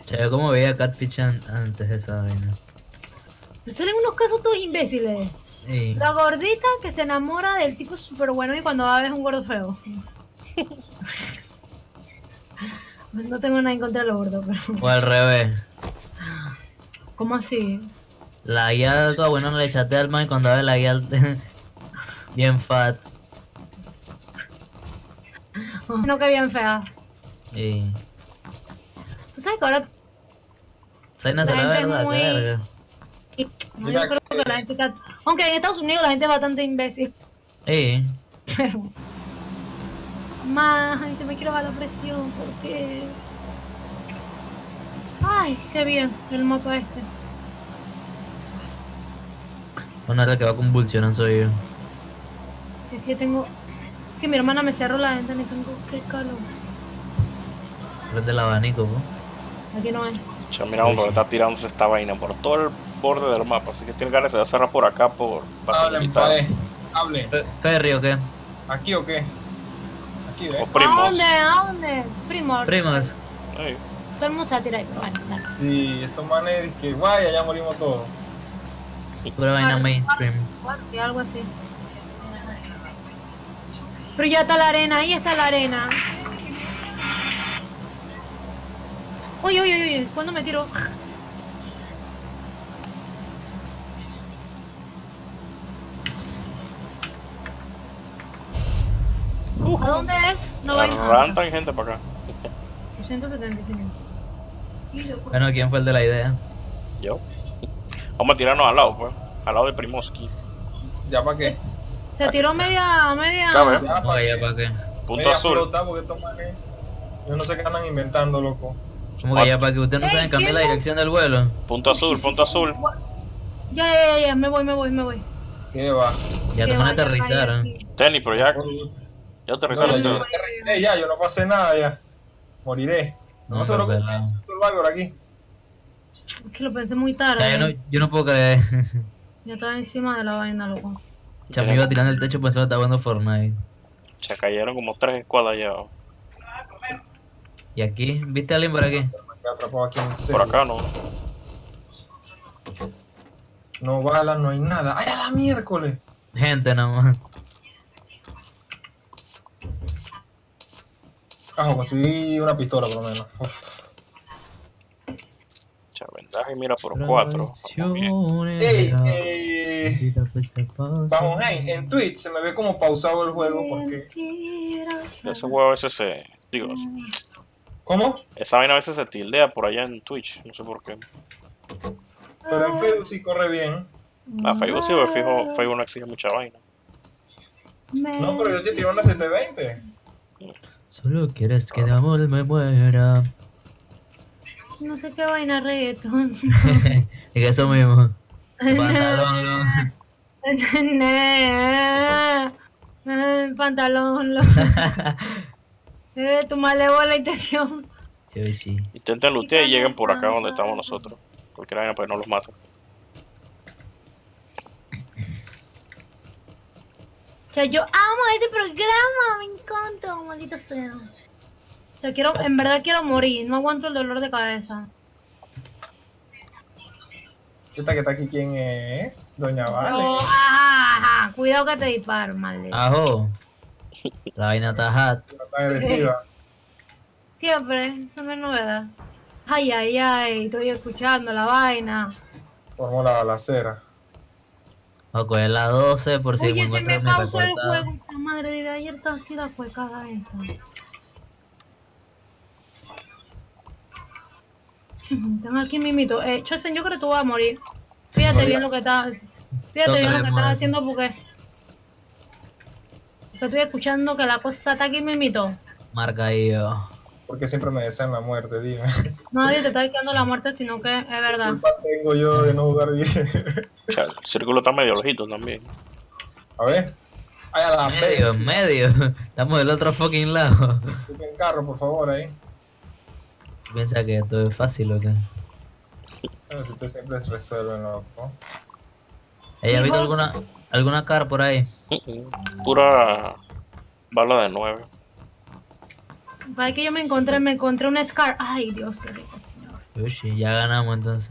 Che, ¿cómo veía Catfish an- antes de esa vaina? Pero salen unos casos todos imbéciles. La gordita que se enamora del tipo súper bueno y cuando va a ver es un gordo feo. <laughs> No tengo nada en contra de los gordos, pero... o al revés. ¿Cómo así? La guía de tu abuelo no le echaste al man y cuando ve la guía <laughs> bien fat. No que bien fea. Y. Tú sabes que ahora... Zaina será La gente es verdad, muy- qué verga. No, yo creo que- que la gente está... Aunque en Estados Unidos la gente es bastante imbécil. Y. <laughs> Pero... Más, ay, se me quiero bajar la presión, porque... Ay, qué bien el mapa este. Una la que va a convulsionar soy yo. Si es que tengo... Que mi hermana me cerró la ventana y tengo... Qué calor. Prende el abanico, po. Aquí no hay. Ya mira dónde está tirándose esta vaina por todo el borde del mapa. Así que tiene ganas de cerrar por acá por pae. Hablen. Fe- ¿Ferry o qué? ¿Aquí o qué? Aquí, O ¿ves? ¿A primos. dónde? ¿A dónde? Primo. Primas. Ey, Todo el mundo se va a tirar ahí, pero bueno, dale. Sí, estos manes es que guay, ya morimos todos. Pura vaina mainstream. Bueno, sí, algo así. Pero ya está la arena, ahí está la arena. Uy, uy, uy, uy, ¿cuándo me tiro? ¿A dónde es? No voy a arrancan gente para acá. 275. Bueno, ¿quién fue el de la idea? Yo. Vamos a tirarnos al lado, pues. Al lado de Primoski. ¿Ya para qué? Se tiró media, media. Cabe. Ya Oye, para ¿ya qué. para qué? Punto Media azul. flota porque estos manes. Yo no sé qué andan inventando, loco. Como que ya para que ustedes no saben cambiar la dirección del vuelo. Punto azul, <laughs> punto azul. Ya, ya, ya, ya, me voy, me voy, me voy. ¿Qué va? Ya te van a aterrizar. ¿eh? aquí. Tenis, pero ya, No, ya aterrizaron ya, yo ustedes. aterricé ya, yo no pasé nada ya. Moriré. No, No, se preocupen, pelado. yo soy Survivor aquí. Es que lo pensé muy tarde. Ya, yo, no, yo no puedo creer. <laughs> Ya estaba encima de la vaina, loco. Ya me iba tirando el techo pensaba que estaba jugando Fortnite. Se cayeron como tres escuadras ya. Y aquí, ¿viste a alguien por aquí? Me quedé atrapado aquí en Por acá no. No balas, no hay nada. ¡Ay, a la miércoles! Gente nomás. Ah, conseguí una pistola por lo menos. Uf. Mira por cuatro. Ey, eh, paso. vamos, hey, en Twitch se me ve como pausado el juego porque... Ese juego a veces se. Digo, ¿Cómo? esa vaina a veces se tildea por allá en Twitch. No sé por qué. Pero en Facebook sí corre bien. Ah, Facebook sí, porque fijo, Facebook no exige mucha vaina. No, pero yo te tiré una 720. Solo quieres que de amor me muera. No sé qué vaina reggaetón. <laughs> es que eso mismo. <laughs> Pantalón, ¿no? <laughs> Pantalón, eh, tu malévola intención. Sí, sí. Intenten lootear y lleguen por acá donde estamos nosotros. Cualquier vaina pues no los mata. O sea, yo amo este programa, me encanta, maldita sea. O sea, quiero, en verdad quiero morir, no aguanto el dolor de cabeza. Esta que está aquí, ¿quién es? Doña Vale. No, ajá, ajá, cuidado que te disparo, maldito. Ajo. La vaina está hot. No tan agresiva. Siempre, eso no es novedad. Ay, ay, ay, estoy escuchando la vaina. Formó la balacera. Voy a coger la 12 por si me Oye, se encuentro me mi pausó el juego. La madre de ayer está así la cuecada esta. Tengo aquí mi mito. Eh, Chosen, yo creo que tú vas a morir. Fíjate bien lo que estás. Fíjate bien lo que estás haciendo porque. Porque estoy escuchando que la cosa está aquí, mi mito. Marca ahí yo. Porque siempre me desean la muerte, dime. Nadie te está diciendo la muerte, sino que es verdad. culpa tengo yo de no jugar bien? O sea, el círculo está medio lejito también. A ver. A la Medio, vez. medio. <laughs> Estamos del otro fucking lado. en carro, por favor, ahí. Piensa que esto es fácil o qué. Si ustedes siempre se resuelven, loco. ¿Ella ha visto alguna alguna car por ahí? Pura bala de nueve. Para que yo me encontré, me encontré un Scar. Ay, Dios, qué rico. Uy, ya ganamos entonces.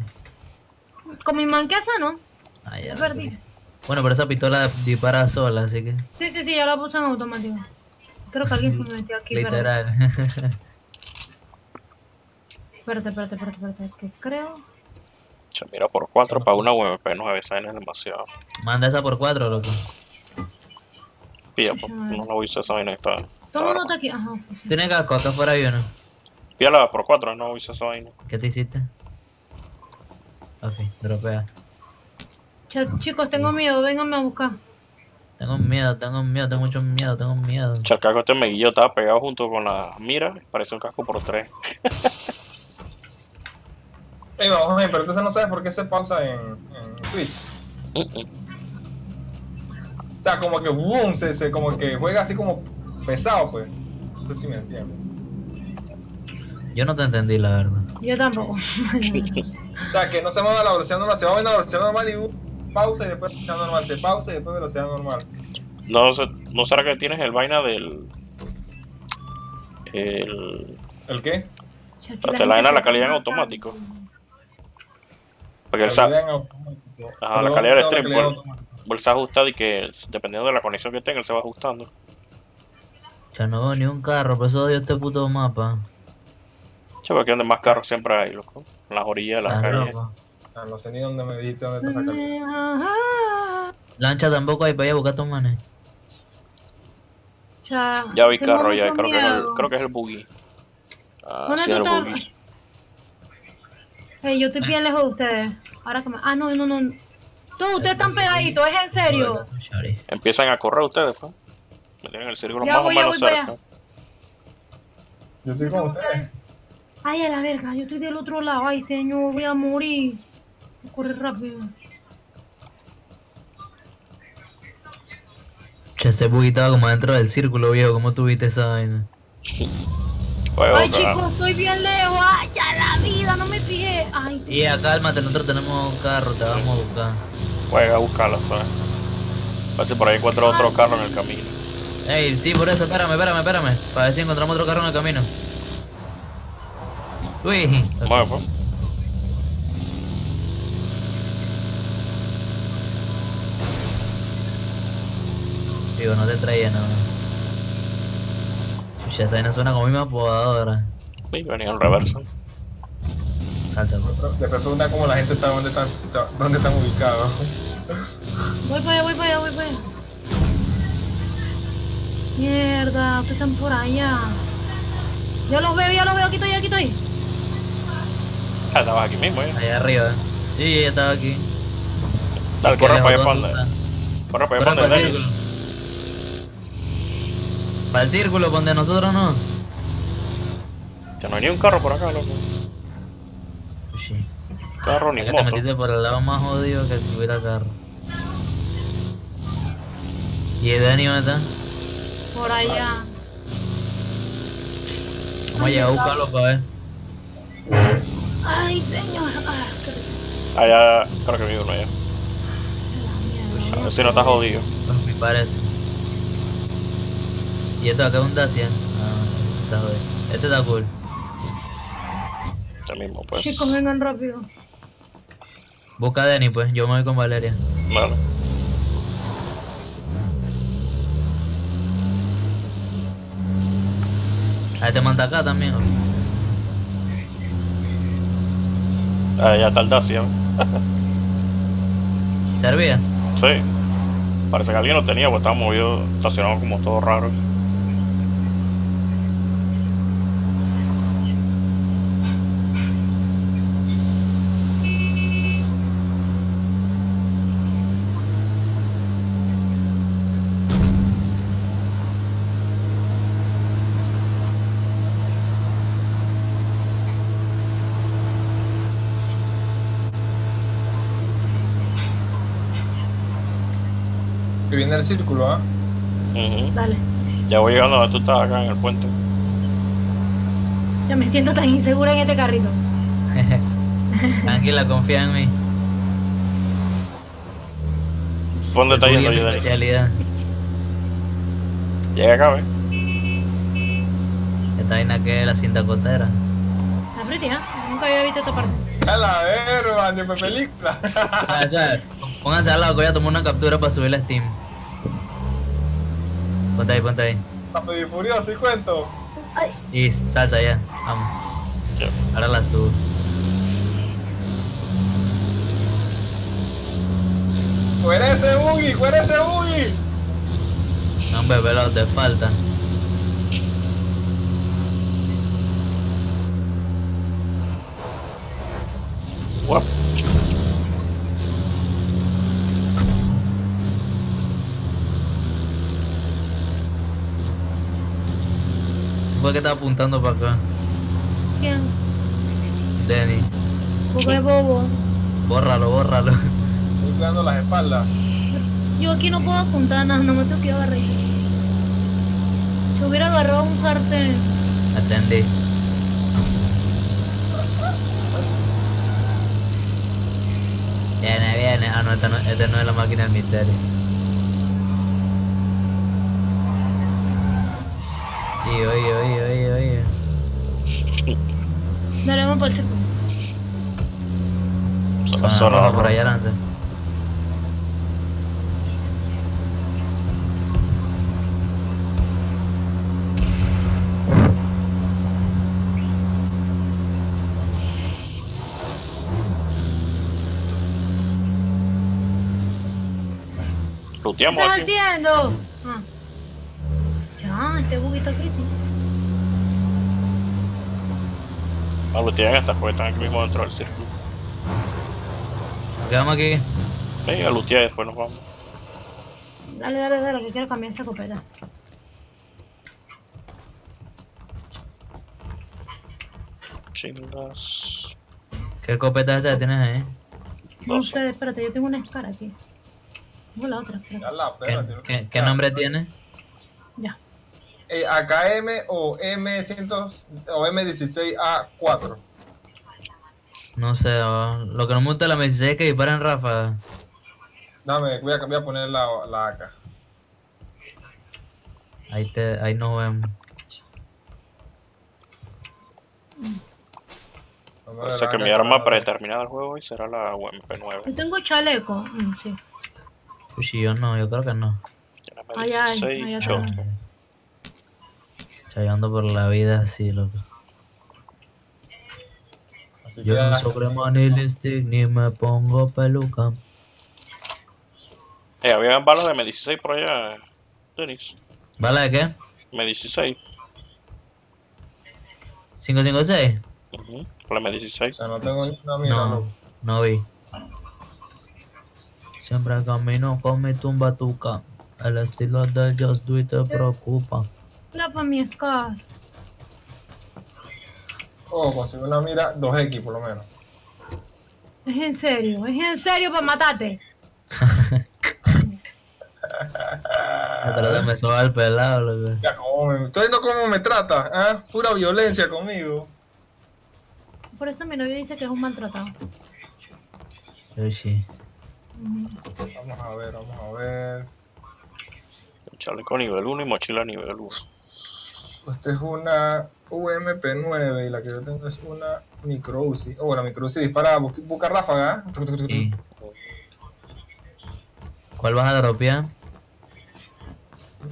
Con mi manqueza, ¿no? Ah, ya. Perdí. Bueno, pero esa pistola dispara sola, así que Sí, sí, sí, ya la puse en automático. Creo que alguien se me metió aquí. Literal. <laughs> espérate, espérate, espérate, espérate. Que creo. O sea, mira por cuatro para una UMP, no esa vaina es demasiado. Manda esa por cuatro, loco. Pilla, no la voy a usar esa vaina está. Toma está nota aquí. Ajá. ¿Tiene casco acá fuera hay uno? Píala por cuatro, no voy a usar esa vaina. ¿Qué te hiciste? Ok, dropea. Chicos, tengo miedo, vénganme a buscar. Tengo miedo, tengo miedo, tengo mucho miedo, tengo miedo. El casco este me guilló, estaba pegado junto con la mira, parece un casco por tres. Ey, vamos, men, pero entonces no sabes por qué se pausa en, en Twitch. O sea, como que boom, se, se como que juega así como pesado, pues. No sé si me entiendes. Yo no te entendí, la verdad. Yo tampoco. <laughs> O sea, que no se mueve a la velocidad normal, se va a la velocidad normal y boom, pausa y después velocidad normal, se pausa y después velocidad normal. No, sé, ¿No será que tienes el vaina del. El. ¿El qué? Pero te la den a la calidad en automático. Porque en automático. Ajá, Pero la calidad del ¿dónde stream, tengo la calidad pues. automática? él se ajusta y que dependiendo de la conexión que tenga, él se va ajustando. Ya no veo ni un carro, por eso odio este puto mapa. Che, porque donde más carros siempre hay, loco. En las orillas de las calles. loco. Ah, no sé ni dónde me dijiste dónde calidad. Ajá. Lancha tampoco hay para ir a buscar tus manes. Ya, Ya vi carro, ya, creo que, es el, creo que es el buggy. Ah, ¿Dónde sí, tú el buggy. Ey, yo estoy bien lejos de ustedes. Ahora que me... Ah, no, no, no. Todos ustedes están pegaditos, ¿es en serio? Empiezan a correr ustedes, pues. Me tienen el círculo Ya más voy, o ya menos cerca. Yo estoy con ustedes. Ay, a la verga, yo estoy del otro lado. Ay, señor, voy a morir. Voy a correr rápido. Che, ese buggy estaba como dentro del círculo, viejo. ¿Cómo tuviste esa vaina? Ay, chicos, estoy bien lejos. Ay, ya la vida, no me fijé. Ay, Y ya, cálmate, nosotros tenemos carro, te Sí. vamos a buscar. Juega a buscarla, ¿sabes? A ver si por ahí encuentro otro carro en el camino. Ey, sí, por eso, espérame, espérame, espérame. Para ver si encontramos otro carro en el camino. Uy, Bueno, pues. Digo, no te traía nada. Chucha, esa vaina suena como mi podadora. Sí, venía en reversa. Salsa. Después preguntan cómo la gente sabe dónde están, dónde están ubicados. voy para allá, voy para allá, voy para allá. Mierda, están por allá. Ya los veo, ya los veo, aquí estoy, aquí estoy. Ah, estabas aquí mismo, ¿eh? Allá arriba. Sí, estaba aquí. Dale, ¿Qué corre para allá, ¿dónde para tú donde. estás? Corre para allá, Dennis. Para el círculo, donde nosotros no. Que no hay ni un carro por acá, loco. Sí. Carro ni Es que te moto. metiste por el lado más jodido que tuviera carro. ¿Y el Dani dónde está? Por allá. Vamos a llegar a buscarlo para ver. Ay, señor. Ah. Allá, creo que vive uno allá. A ver si no está jodido. Pues me parece. ¿Y esto acá es un Dacia? Ah, está jodido. Este está cool. Este mismo, pues. Chicos, vengan rápido. Busca a Denny, pues. Yo me voy con Valeria. Vale. A este manta acá también. Ah, ya está el Dacia. ¿Servía? Sí. Parece que alguien lo tenía, porque estaba movido, estacionado como todo raro. Viene el círculo, ¿ah? Dale. Ya voy llegando tú estás acá en el puente. Ya me siento tan insegura en este carrito. <laughs> Tranquila, confía en mí. ¿Por ¿Dónde está yendo yo, especialidad. Llega acá, ¿ves? Esta vaina que es la cinta cotera. Está pretty, ¿eh? Nunca había visto esta parte. A la verga, ni por película. <laughs> Pónganse al lado que voy a tomar una captura para subirla a Steam. Ponte ahí, ponte ahí. Rápido y furioso y cuento. Ay, Y salsa ya. Vamos. Ahora la subo. ¡Fuera ese buggy! ¡Fuera ese buggy! No, hombre, pelado, te falta. ¿Por qué está apuntando para acá? ¿quién? Denny. Porque bobo. Bórralo, bórralo. Estoy cuidando las espaldas. Yo aquí no puedo apuntar nada, no me tengo que agarrar. Si hubiera agarrado un sartén. Atendí. Viene, viene. Ah, no, esta no, esta no es la máquina del misterio. Sí, oye, oye, oye, oye. Dale, vamos para el Zona zona roja por allá adelante. ¿Qué estás haciendo? Ah. Ya, este buguito crítico. Ah, lutean estas, porque están aquí mismo dentro del círculo. Quedamos aquí. Venga, lutear y después nos vamos. Dale, dale, dale, que quiero cambiar esta copeta. Chingas. ¿Qué escopeta esa tienes ahí? No sé, espérate, yo tengo una escara aquí. Tengo la otra, espérate. ¿Qué, nombre tiene? Ya. Eh, AKM o M100 o M16A4. No sé, oh, lo que no me gusta de la M16 es que disparan ráfagas. Dame, voy a, voy a poner la, la AK. Ahí, te, ahí nos vemos. O sea que mi arma para- predeterminada del juego hoy será la UMP9. Yo tengo chaleco. Mm, sí. Cuchillo no, yo creo que no. Ay, ay, M16 ay, ay, shotgun. Chayando por la vida así, loco. Así Yo no ya- soy crema ni me pongo peluca. Eh, había balas de M16 por allá, Denis. ¿Bala de qué? M16. ¿556? Ujú, por la O M16. sea, no tengo ni una mira, No, loco. no vi. Siempre camino con mi tumba tuca. El estilo del Just Do It te preocupa. La para mi escar. Oh, consigo una mira 2X por lo menos. Es en serio, es en serio para matarte. Me soba el pelado, loco. Ya, cómo me, estoy viendo cómo me trata, ¿ah? Pura violencia conmigo. Por eso mi novio dice que es un maltratado. Yo sí. Vamos a ver, vamos a ver. Chaleco nivel 1 y mochila nivel 1. Esta es una UMP9 y la que yo tengo es una micro Uzi. Oh, la micro Uzi dispara, busca, busca ráfaga. ¿Cuál vas a dropear?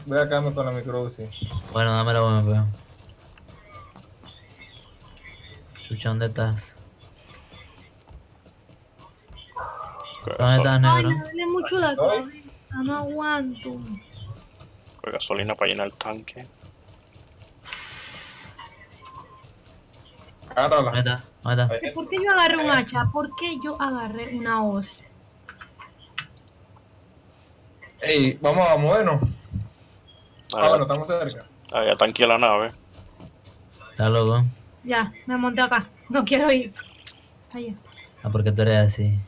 Voy a quedarme con la micro Uzi. Bueno, dame la UMP. Chucha, ¿dónde estás? ¿Dónde estás, Ay, negro? me duele mucho la. No aguanto. Con gasolina para llenar el tanque. ¿Dónde Agárrala. Ahí. ¿Por qué yo agarré un hacha? ¿Por qué yo agarré una hoz? Ey, vamos a movernos. Ah, Ah, bueno, estamos cerca. ah, ya tanqueé la nave. ¿Estás loco? Ya, me monté acá. No quiero ir. Allá. Ah, porque tú eres así.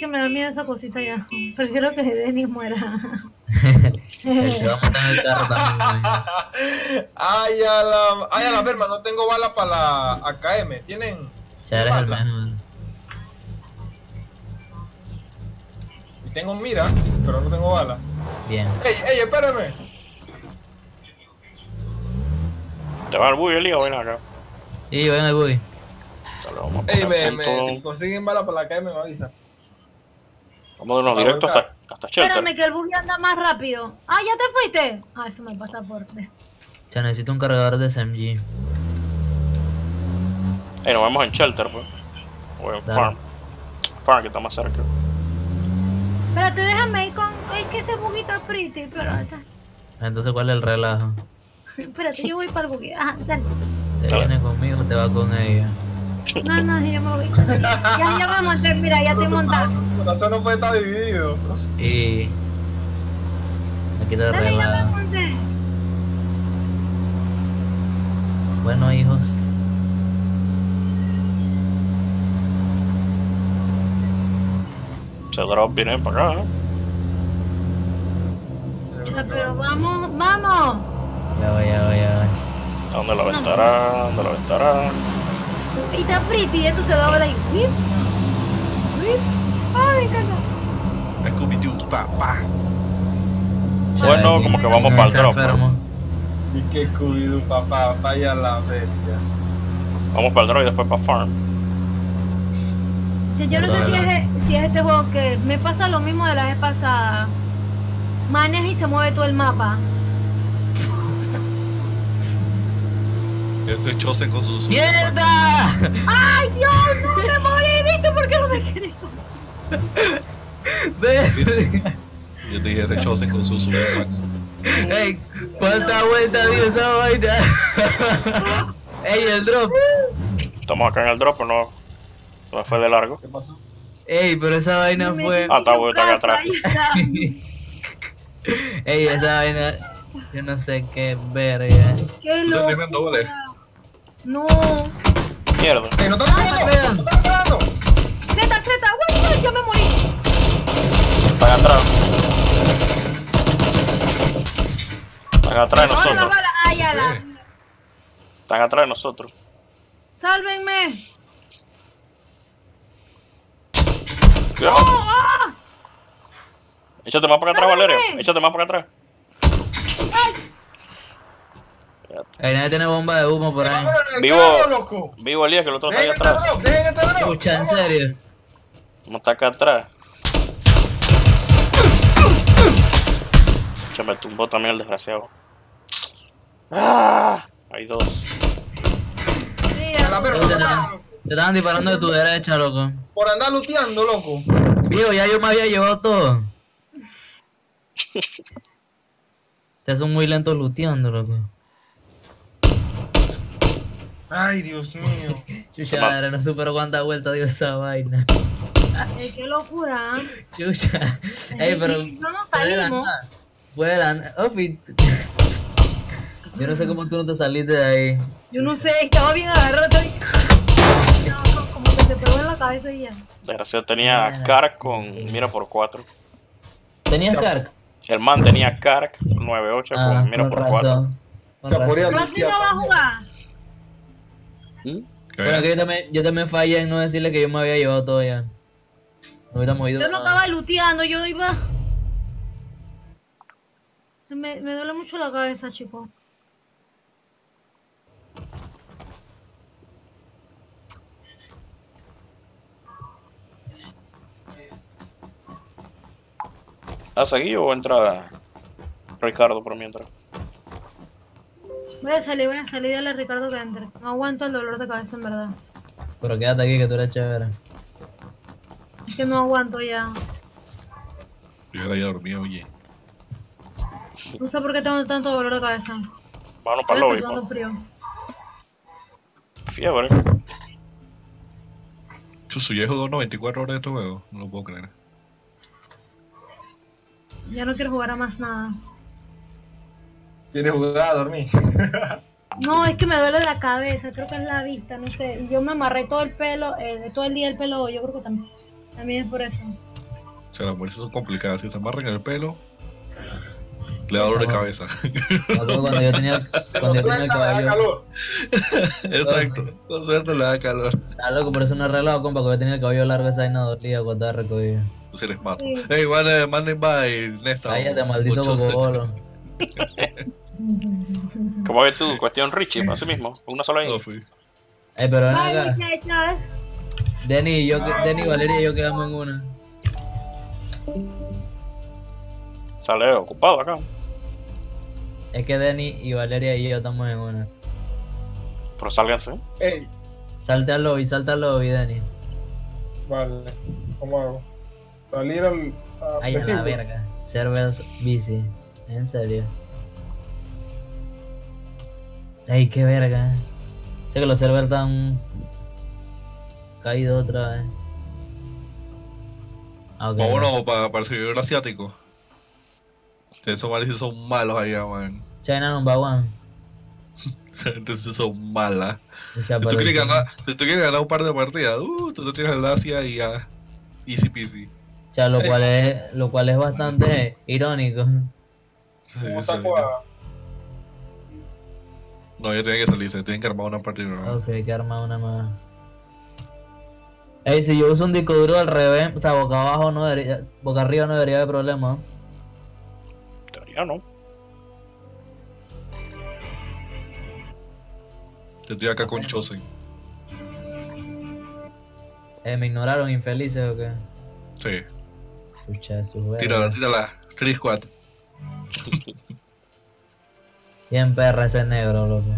Que me da miedo esa cosita ya. Prefiero que Denis muera. <laughs> Se va a matar en el carro también. <laughs> Ay, a la, ay, a la verma, no tengo bala para la AKM. ¿Tienen? Ya eres el menos. Y tengo mira, pero no tengo bala. Bien. Ey, ey, espérame. ¿Te va el buggy, Elías? Ven acá. Y ven el buggy. Vamos Ey, me, me, si consiguen bala para la AKM me avisa. Vámonos Ah, directo vuelta. hasta, hasta Shelter. Espérame que el buggy anda más rápido. Ah, ¿ya te fuiste? Ah, eso me pasa por... Ya necesito un cargador de SMG. Ey, nos vemos en Shelter, pues. O en Dale. Farm. Farm, que está más cerca. Espérate, déjame ir con... Es que ese buggy está pretty, espérate. Entonces, ¿cuál es el relajo? <laughs> Espérate, yo voy para el buggy. Ajá, dale. ¿Te Dale. viene conmigo o te va con ella? No, no, yo me voy. Ya, ya me monté, mira, ya estoy montada. Su corazón no puede estar dividido. Y... Aquí te Dale, ya me relajo. monté. Bueno, hijos. Se drop viene para acá, ¿eh? Ya, pero vamos, vamos. Ya voy, ya voy, ya voy. ¿A dónde la aventará? ¿Dónde la aventará? Y está pretty, esto se va a ver ahí. Whip, whip. Ay, me encanta. Scooby-Doo, pa, pa. Bueno, como que vamos para el drop. Y que Scooby-Doo, papá, vaya la bestia. Vamos para el drop y después para Farm. Yo, yo no sé si es, si es este juego que me pasa lo mismo de la vez pasada. Maneja y se mueve todo el mapa. Ese es Chosen con su. su- ¡Mierda! ¡Ay, Dios! ¡No me morí! ¿Viste por qué no me querés? Verga. Yo te dije ese Chosen con su. Ey, ¿cuánta vuelta dio esa vaina? Ey, el drop. Estamos acá en el drop, pero no. Se me fue de largo. ¿Qué pasó? Ey, pero esa vaina Me fue. Ah, está bueno, está acá atrás. Ey, esa vaina. Yo no sé qué verga. ¡Qué ¿Tú estás? No. Mierda. ¡Eh, no pegan. ¡No están pegando! Z, Z, güey, yo me morí. Están atrás. Están atrás de nosotros. ay. Están atrás de nosotros. Sálvenme. Cuidado. ¡Oh, ah! Échate más para atrás, Valeria. Échate más para atrás. Ahí nadie tiene bomba de humo por ahí. ¡Vámonos en el Vivo. carro, loco! Vivo Elías, que el otro está ahí ¡Dejen este atrás. drop! ¡Dejen este drop! Escucha, en serio. ¿Cómo está acá atrás? Se me tumbó también el desgraciado. ¡Ah! Hay dos. Perra, Te estaban, te estaban disparando de tu derecha, loco. Por andar luteando, loco. Viejo, ya yo me había llevado todo. <laughs> Ustedes son muy lentos luteando, loco. Ay, Dios mío. <laughs> Chucha, no supero cuántas vueltas dio esa vaina. qué locura. Chucha. <laughs> Ey, pero. No nos salimos. ganar. Ofi, t- <laughs> Yo no sé cómo tú no te saliste de ahí. Yo no sé, estaba bien agarrado. No, como que se pegó en la cabeza y ya. Desgraciado tenía Kark con mira por 4. ¿Tenías carg? El man tenía Kark 9.8 Ah, con mira por 4. Con Chaporear. razón. Pero así no va a jugar. ¿Qué? Bueno, que yo también, yo también fallé en no decirle que yo me había llevado todo ya. No hubiéramos ido. Yo no a- estaba luteando, yo iba. Me, me duele mucho la cabeza, chico. ¿Has seguido o entra Ricardo por mientras? Voy a salir, voy a salir, dale a Ricardo que entre. No aguanto el dolor de cabeza, en verdad. Pero quédate aquí que tú eres chévere. Es que no aguanto ya. Yo era ya dormido, oye. No sé por qué tengo tanto dolor de cabeza. Vámonos para el lobby. frío. Fiebre. Chuso, yo he jugado 94 horas de este juego. No lo puedo creer. Ya no quiero jugar a más nada. ¿Quieres jugar a dormir? <laughs> No, es que me duele la cabeza, creo que es la vista, no sé. Y yo me amarré todo el pelo, eh, todo el día el pelo, yo creo que también, también es por eso. O sea, las mujeres son complicadas. Si se amarran el pelo, le da dolor de cabeza. Me acuerdo cuando yo tenía, Te <laughs> cuando yo tenía el suelta, calor. Exacto. Con suerte le da calor. Ah, loco, por eso no he arreglado, compa, porque yo tenía el cabello largo, esa vaina dolía cuando estaba recogido. Tú sí eres mato. Sí. Hey, manden, bye, Nesta. Cállate, maldito cocobolo. <laughs> ¿Cómo ves tú? Cuestión Richie, así mismo. Una sola ahí. No fui. Ey, pero ven acá. Denny y yo, Denny, Valeria y yo quedamos en una. Sale ocupado acá. Es que Denny y Valeria y yo estamos en una. Pero sálganse. Ey, Salte al lobby, salta al lobby, Denny. vale. ¿Cómo hago? Salir al. a Ay, a la verga. Servers bici. En serio. Ey, qué verga. Sé que los servers están caídos otra vez. Ah, ok. Vámonos para, para el servidor asiático. Ustedes son malos y son malos allá, man. China number one. Entonces son malas. Si tú quieres ganar, si tú quieres ganar un par de partidas, uh, tú te tienes el Asia y ya. Easy peasy. O sea, lo cual es, lo cual es bastante <laughs> irónico. Sí, ¿Cómo sí. saco a.? No, ya tienen que salirse, tienen que armar una partida. nueva. O sea, hay que armar una más. Ey, si yo uso un disco duro al revés, o sea, boca abajo no debería, boca arriba no debería haber problema. Teoría no. Yo estoy acá con Chosen. Eh, me ignoraron, infelices o qué. Sí. Escucha sus vergas. Tírala, tírala. 3 4 <laughs> Bien perra ese negro, loco.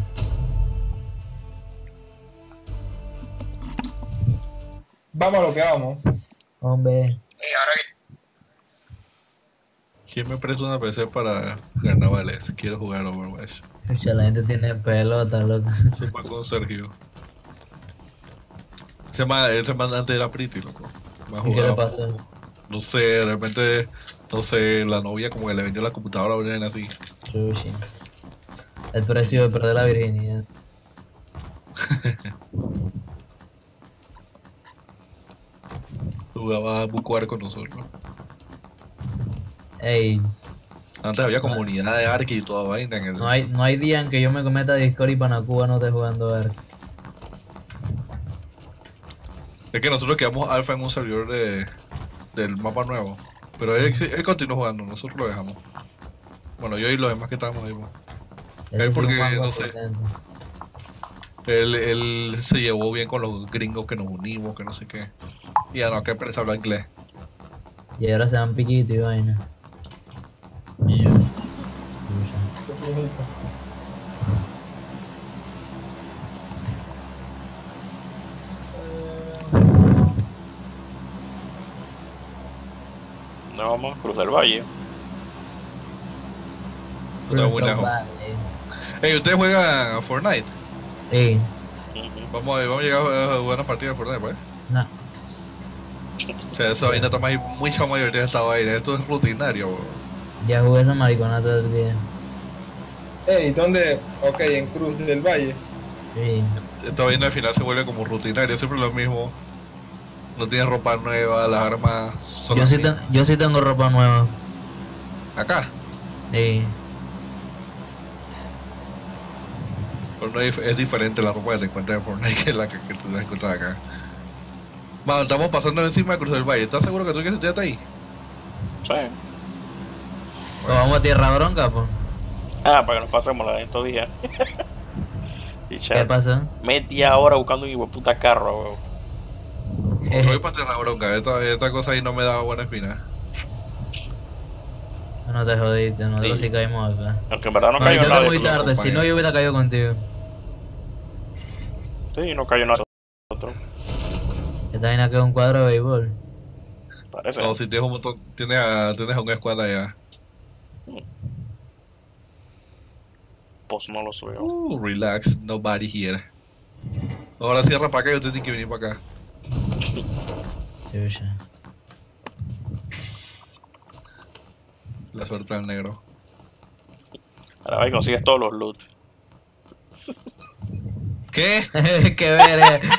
Vamos a lo que vamos. Hombre. ¿Quién me presta una PC para carnavales? Quiero jugar Overwatch. Escucha, la gente tiene pelota, loco. Se va con Sergio. Ese man antes era pretty, loco. Me ha ¿Y qué le pasó? No sé, de repente, no sé, la novia como que le vendió la computadora a así. El precio de perder la virginidad. <laughs> Jugaba Bucuar con nosotros. Ey, Antes había comunidad de Ark y toda vaina en el. no hay, no hay día en que yo me cometa Discord y Panacuba no esté jugando Ark. Es que nosotros quedamos alfa en un servidor de, del mapa nuevo. Pero él, él continuó jugando, nosotros lo dejamos. Bueno, yo y los demás que estábamos ahí. Porque, es juego no sé. Él, él se llevó bien con los gringos que nos unimos, que no sé qué. Y ya no, que empresa habla inglés. Y ahora se dan piquito y vaina. No vamos, Cruz del Valle. Está muy Cruz lejos. Valley. Hey, ¿ustedes juegan a Fortnite? Sí. Vamos a, vamos a llegar a jugar una partida de Fortnite, pues. no. O sea, esa vaina toma mucha mayoría de esta vaina. Esto es rutinario, weón. Ya jugué esa maricona todo el día. Ey, ¿dónde? Ok, en Cruz del Valle. Sí. Esta vaina al final se vuelve como rutinario, siempre lo mismo. No tienes ropa nueva, las armas son Yo las sí, yo sí tengo ropa nueva. Acá. Sí. Pero no es, es diferente la ropa que te encuentras en Fortnite <laughs> que la que, que tú encuentras acá. Mano, estamos pasando encima de Cruz del Valle. ¿Estás seguro que tú quieres quedarte ahí? Sí. O vamos a tierra bronca, pues. Ah, para que nos pasemos la de estos días. <laughs> y ¿Qué pasa? media hora buscando un puta carro, weón. Voy para la bronca. Esta, esta cosa ahí no me da buena espina. No te jodiste, nosotros Sí. sí caímos acá. Aunque en verdad no No, cayó muy tarde, si no yo hubiera caído contigo. Sí, no cayó nada. de Otro. Esta vaina queda un cuadro de béisbol. Parece. No, si tienes un montón, tienes a, tienes a una escuadra allá. Pues no los veo. Uh, relax, nobody here. Ahora cierra para acá y usted tiene que venir para acá. La suerte del negro. Ahora va y consigues todos los loot. <laughs> ¿Qué? <laughs> Qué ver. <laughs>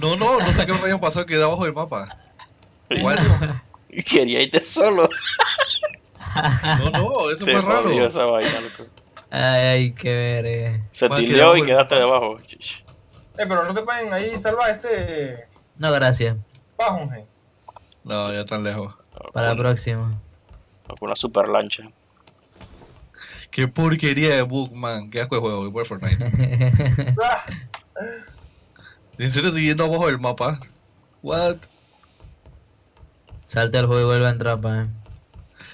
No, no, no sé qué rayos pasó que abajo del mapa. What? <laughs> Quería irte solo. No, no, eso Te fue raro. jodió esa vaina, loco. ay, ay, qué ver. Se Más tildeó y el quedaste debajo. Eh, pero no te pueden ahí salvar este No, gracias. Pajonje. No, ya tan lejos. Para la próxima. con una super lancha. Qué porquería de Bookman. Qué asco de juego, voy por Fortnite. <laughs> ¿En serio siguiendo abajo del mapa? What? Salte al juego y vuelve a entrar, pa.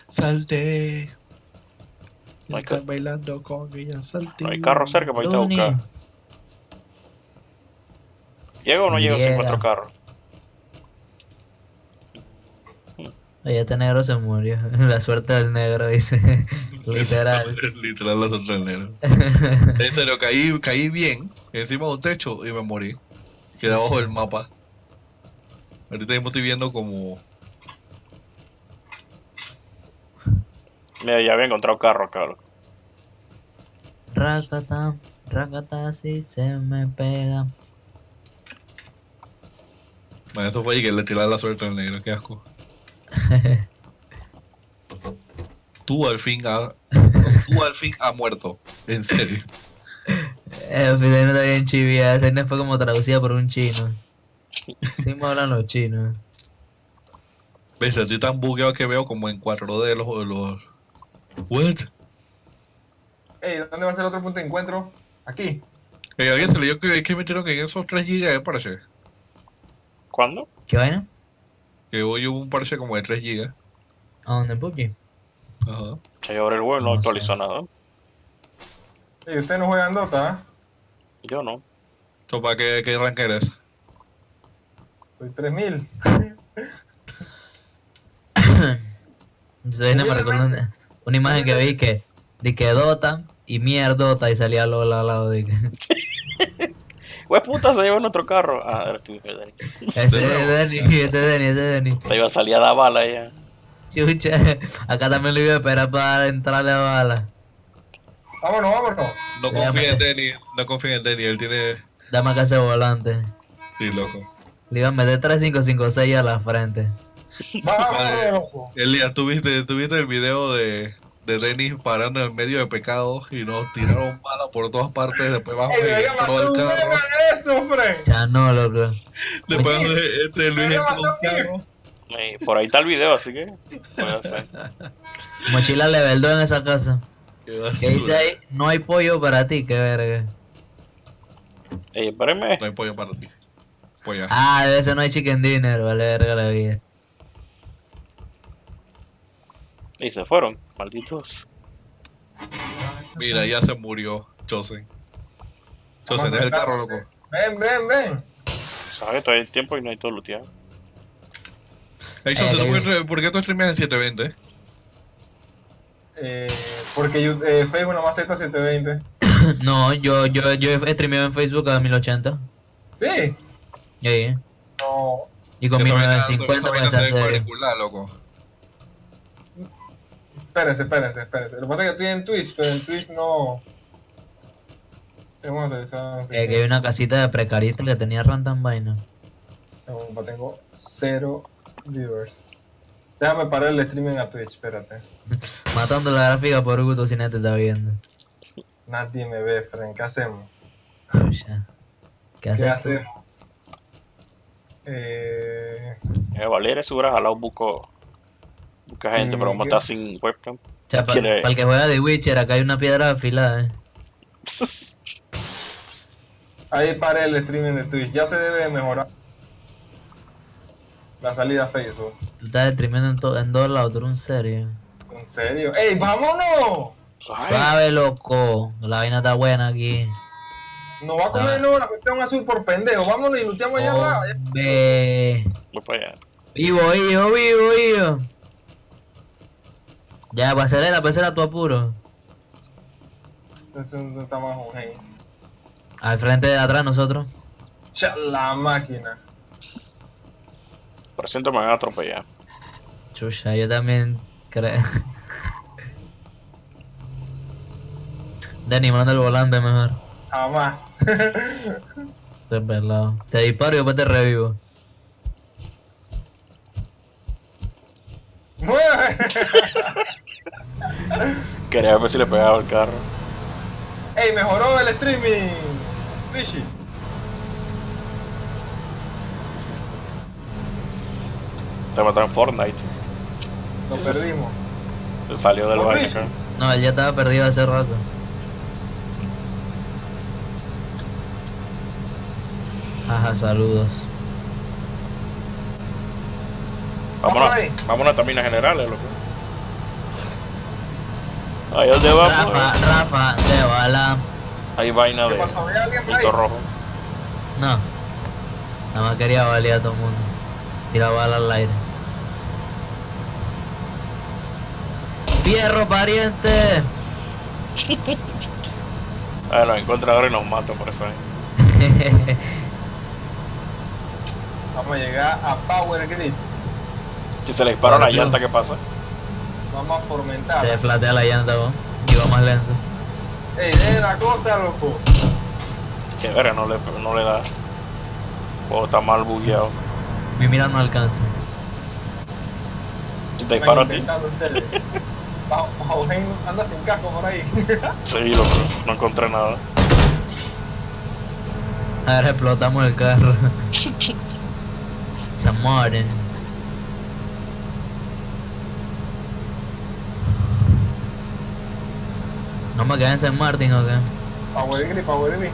Salté. No hay Están ca- bailando con ella, salté. No hay carro cerca para irte a buscar. ¿Llego o no llego si Llega. encuentro carro? Oye, este negro se murió. <laughs> La suerte del negro, dice. <laughs> Literal. <laughs> Literal la suerte del negro. En serio, caí, caí bien encima de un techo y me morí. Quedé abajo del mapa. Ahorita mismo estoy viendo como. Mira, ya había encontrado carro loco. Racata, racata, si se me pega. Man, eso fue ahí que le tiré la suerte al negro, qué asco. <laughs> Tú al fin ha. Tú al fin ha muerto. En serio. Eh, mi vaina está bien chivia. Esa vaina fue como traducida por un chino. Sí me hablan los chinos. Ves, estoy tan bugueado que veo como en 4D los. los... What? Ey, ¿dónde va a ser el otro punto de encuentro? Aquí. Eh, alguien se leyó que, que metieron en esos 3 GB de parche. ¿Cuándo? ¿Qué vaina? Que hoy hubo un parche como de 3 GB. ¿A dónde, Pupi? Ajá. Se ahora el web no No actualizó sé. nada. Ey, ustedes no juegan Dota, ¿ah? Yo no. ¿Tú para qué, qué rank eres? Soy 3000. Esa vaina me recuerda una, una imagen que vi que. De que Dota y mierdota y salía Lola al lado de que. <laughs> Pues puta, se llevó nuestro carro. Ah, era tú, Denis. Ese es Denny, ese es Denny, ese es Denny. Te iba a salir a dar bala ya. Chucha, acá también lo iba a esperar para entrarle a bala. Vámonos, vámonos. No Ya, confía en. Denny, no confía en Denny, él tiene... Dame acá ese volante. Sí, loco. Le iba a meter 3556 a la frente. Vámonos, loco. Elías, ¿tú viste, tú viste el video de, de Dennis parando en el medio de pecados y nos tiraron balas por todas partes, después debería entró pasar el carro, de eso, Fred. Ya no, loco. después de- este Luis el carro. Eh, por ahí está el video, así que puede ser. Mochila level 2 en esa casa. Qué Que dice ahí, no hay pollo para ti, qué verga. Ey, espérenme. No hay pollo para ti. Pollo. Ah, debe ser no hay chicken dinner, vale verga la vida. Y se fueron, malditos. Mira, ya se murió Chosen. Chosen, deja el carro, loco. Ven, ven, ven. ¿Sabes? Todavía hay tiempo y no hay todo looteado. Hey, Chosen, ¿tú Eh, por qué- ¿por qué tú streameas en 720? Eh, porque yo- eh, Facebook nomás acepta 720. <coughs> No, yo, yo, yo he streameado en Facebook a 1080. Sí. Sí. No. Y con Esa vaina- 1950 esa me vaina se ve hace cuadricular, loco. Espérense, espérense, espérense. Lo que pasa es que estoy en Twitch, pero en Twitch no. Tengo actualizado. no sé Eh, que hay una casita de precarista que tenía random vaina. Tengo, tengo cero viewers. Déjame parar el streaming a Twitch, espérate. <laughs> Matando la gráfica por gusto si nadie te está viendo. Nadie me ve, Fren. ¿Qué hacemos? Pucha. ¿Qué ¿Qué haces? tú? hacemos? Eh, Eh, Valeria jalado buco. Busca gente, pero como yo- está sin webcam. O sea, para el que juega de Witcher, acá hay una piedra afilada, eh. <laughs> ahí paré el streaming de Twitch. Ya se debe de mejorar. La salida a Facebook. Tú estás streameando en, en dos lados, tú eres un serio. ¿En serio? ¡Ey, vámonos! Suave, loco. La vaina está buena aquí. Nos va a comer no, la cuestión azul por pendejo. Vámonos y luteamos allá para. Vivo, vivo, vivo, vivo. Ya, pues acelera, pues acelera tu apuro. Entonces, ¿dónde está más un hey? Al frente de atrás nosotros. Ya, la máquina. Por siento me van a atropellar. Chucha, yo también creo. Denny, manda el volante mejor. Jamás. <laughs> Estoy pelado. Te disparo y después te revivo. <laughs> ¡Mueve! Quería ver si le pegaba el carro. ¡Ey, mejoró el streaming! Richie. Te mataron en Fortnite. Lo perdimos. Se salió del baño acá. No, él ya estaba perdido hace rato. Ajá, saludos. Vámonos, vámonos a taminas generales, loco. Ahí donde vamos. Rafa, Rafa, de bala. Hay vaina ¿Qué de pasó? Punto rojo. No. Nada más quería balear a todo el mundo. Tira bala al aire. Fierro, pariente. <laughs> Ah, nos encuentra ahora y nos mata por eso. ¿eh? <laughs> Vamos a llegar a Power Grid. Si se le dispara una llanta, ¿qué pasa? Vamos a fomentar. Se flatea la llanta, vos. Y va más lento. Ey, es la cosa, loco. Que verga, no le, no le da. Juego está mal bugueado. Mi mira no alcanza. Si te disparo a ti, <laughs> anda sin casco por ahí. <laughs> sí, loco, no encontré nada. Ahora explotamos el carro. <laughs> San Martin. ¿No me quedé en San Martin o qué? Power Grid, Power Grid.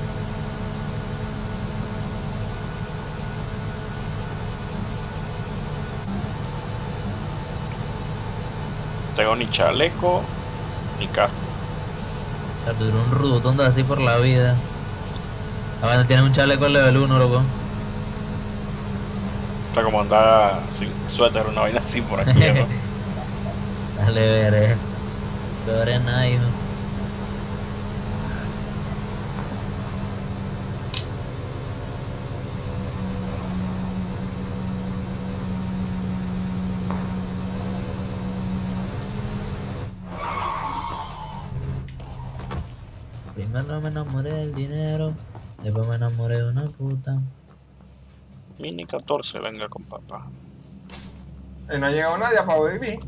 Tengo ni chaleco, ni casco. O sea, duró un rudotón de así por la vida. Ahora tienes un chaleco level 1, loco. Sea, como andaba sin suéter, una vaina así por aquí, ¿no? <laughs> Dale, veré. Peor es nada, hijo. Primero me enamoré del dinero, después me enamoré de una puta. Mini 14, venga con papá. Eh, no ha llegado nadie para vivir.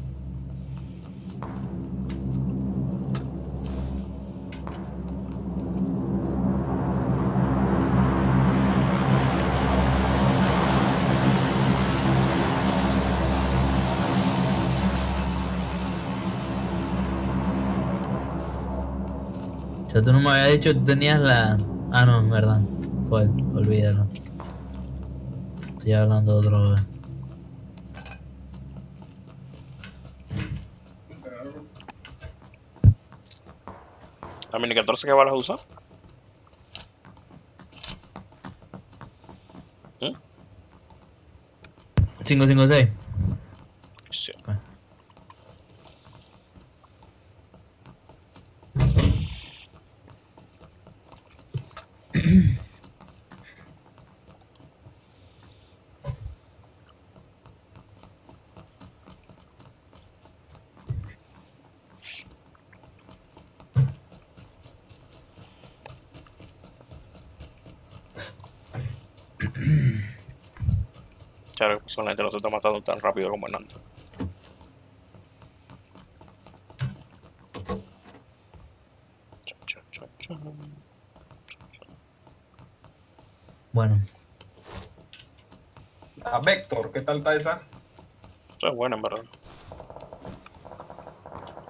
O sea, tú no me habías dicho que tenías la... Ah, no, es verdad. Fue, olvídalo. Estoy hablando de droga. ¿La Mini 14 que vas a usar? ¿Mm? 556. Sí. Claro, que personalmente no se está matando tan rápido como en antes. Bueno, A Vector, ¿qué tal está esa? Eso es bueno, en verdad.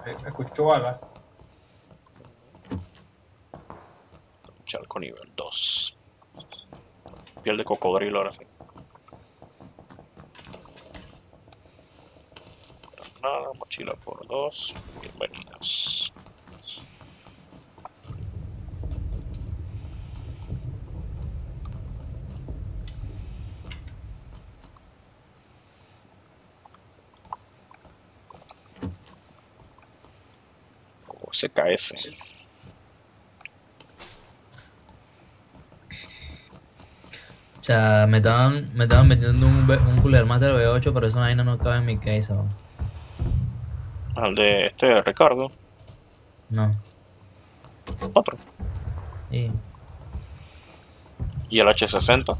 Eh, escucho balas. Charco nivel 2. Piel de cocodrilo ahora sí. Nada, por 2. Bienvenidos. SKS. o sea, me estaban, me estaban vendiendo un, un Cooler Master V8, pero esa vaina no cabe en mi case. Al de este de Ricardo. No. Otro. Y Y el H60.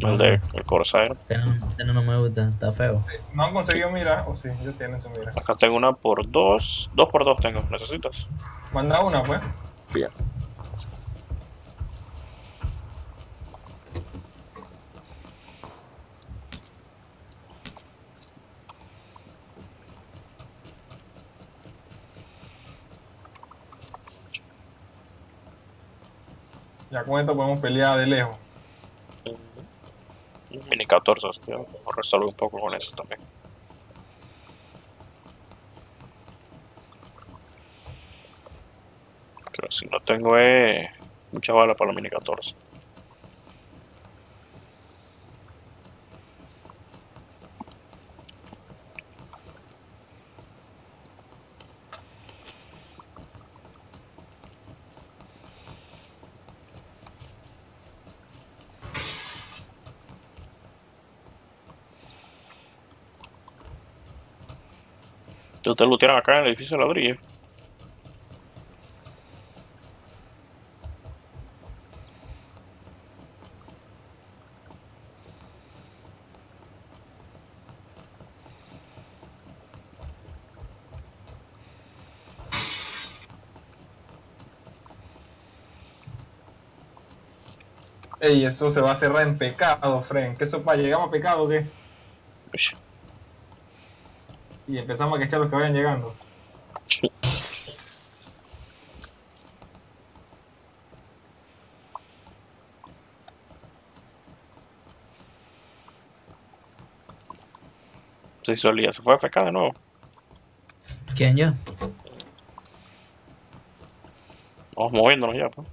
El de el Corsair. ese no, ese no me gusta, está feo. ¿No han conseguido mira? O sí, ellos tienen su mira. Acá tengo una por dos. Dos por dos tengo. ¿Necesitas? Manda una, pues. Bien. Ya con esto podemos pelear de lejos. Mini 14, así que resuelve un poco con eso también. Pero si no tengo eh, mucha bala para la Mini 14. Ustedes lo tiran acá en el edificio de ladrillo. Ey, eso se va a cerrar en pecado, Fren. ¿Qué eso para llegamos a pecado o qué? Y empezamos a quechar los que vayan llegando. Se hizo el. Se fue a FK de nuevo. ¿Quién yo? Vamos moviéndonos ya, pues.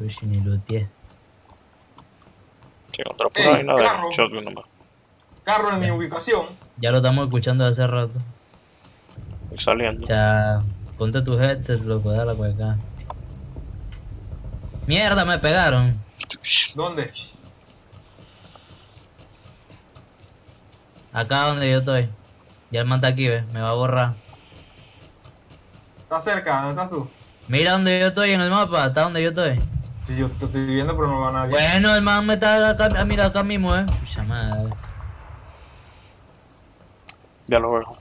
Uy, si ni lo tiene. Sí, contra Ey, pura vaina de carro. shotgun nomás. Carro en mi ubicación. Ya lo estamos escuchando de hace rato. Y saliendo. O sea, ponte tu headset, loco, dale por acá. Mierda, me pegaron. ¿Dónde? Acá donde yo estoy. Ya el man está aquí, ¿ves? Me va a borrar. ¿Estás cerca? ¿Dónde estás tú? Mira donde yo estoy en el mapa, está donde yo estoy. Sí, yo te estoy viendo, pero no va nadie. Bueno, el man me está acá, mira acá mismo, eh. Pucha madre. Ya lo veo.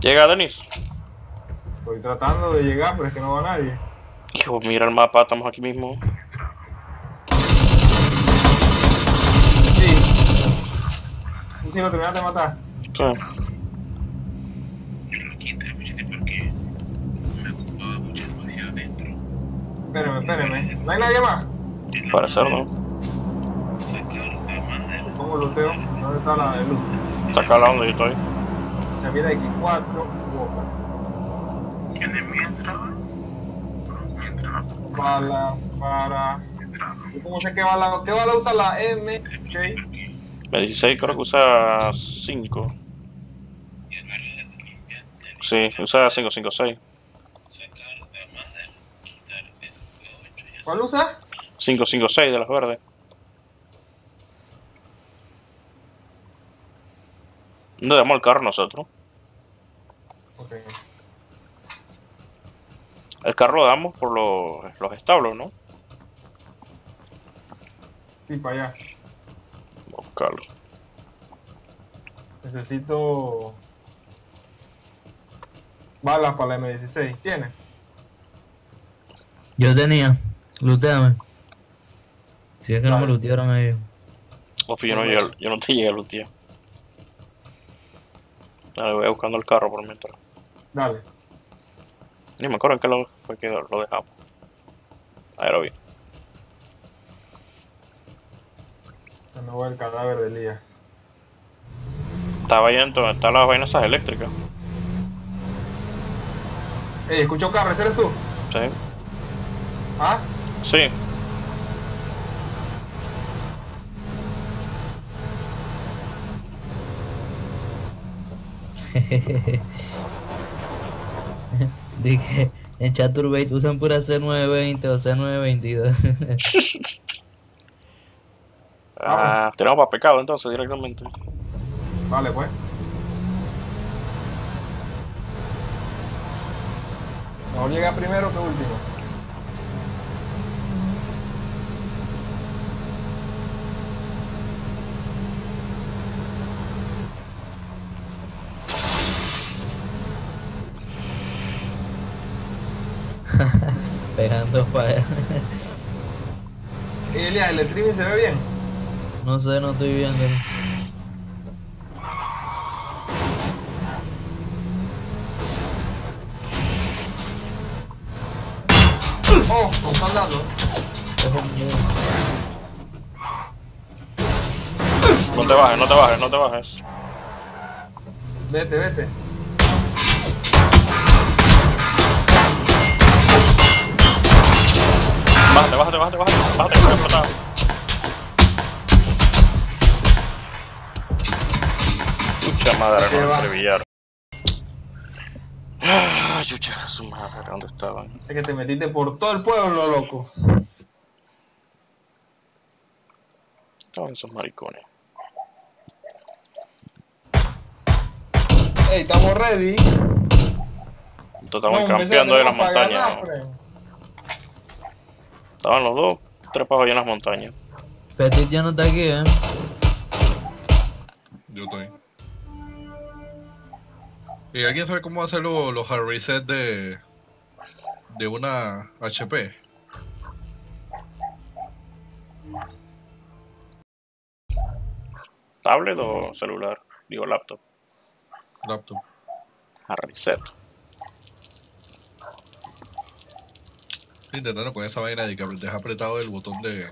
Llega Denis. Estoy tratando de llegar, pero es que no va nadie. Hijo, mira el mapa, estamos aquí mismo. Sí. ¿Tú sí lo terminaste de matar? Sí. Yo lo quité, ¿viste? porque me ocupaba mucho espacio adentro. Espérame, espérame. ¿No hay nadie más? Parecer, ¿no? La. ¿Dónde está la de luz? Está acá donde yo estoy. Se mira X4, Wopa. Enemigo entraba. Entraba. Balas para. Entraba. ¿Y ¿Cómo sé qué bala? ¿Qué bala usa la M? ¿Qué? M16 creo que usa 5. Y el barrio de limpiar, de Sí, usa 556. sacar la madera. Quitar esto que 8 ya ¿Cuál usa? 556 de las verdes. ¿Dónde damos el carro nosotros? Ok. El carro lo damos por los, los establos, ¿no? Sí, para allá. Vamos a buscarlo. Necesito. Balas para la M16. ¿Tienes? Yo tenía, luteame. Si es que no me Dale. lutearon ellos. Ofi, yo no, llegué- yo no te llegué a lutear. Dale, voy buscando el carro por mientras. Dale. Ni me acuerdo en qué lo, fue que lo dejamos. Ahí lo vi. De nuevo el cadáver de Elías. Estaba ahí en donde están las vainas esas eléctricas. Ey, escucho carro, ¿ese eres tú? Sí. ¿Ah? Sí. <laughs> Dije, en Chaturbate usan pura C920 o C922. <laughs> Ah, tiramos para pecado entonces directamente. Vale, pues. Mejor llega primero que último. Pegando para <laughs> Ey, Elías, ¿el streaming se ve bien? No sé, no estoy viendo. Oh, nos están dando. No te bajes, no te bajes, no te bajes. Vete, vete. Bájate, bájate, bájate, bájate. Que voy a explotar. Chucha madre, ¿Qué no va? entrevillaron. Ah, chucha, su madre, ¿dónde estaban? Es que te metiste por todo el pueblo, loco. Estaban esos maricones. Ey, estamos ready. Entonces esa campeando montañas. ganar, ¿no? Estaban los dos trepados ahí en las montañas. Petit ya no está aquí, eh. Yo estoy. ¿Y alguien sabe cómo hacer lo- los hard reset de, de una HP? ¿Tablet o celular? Digo, laptop. Laptop. A reset. Estoy intentando con esa vaina de que deja apretado el botón de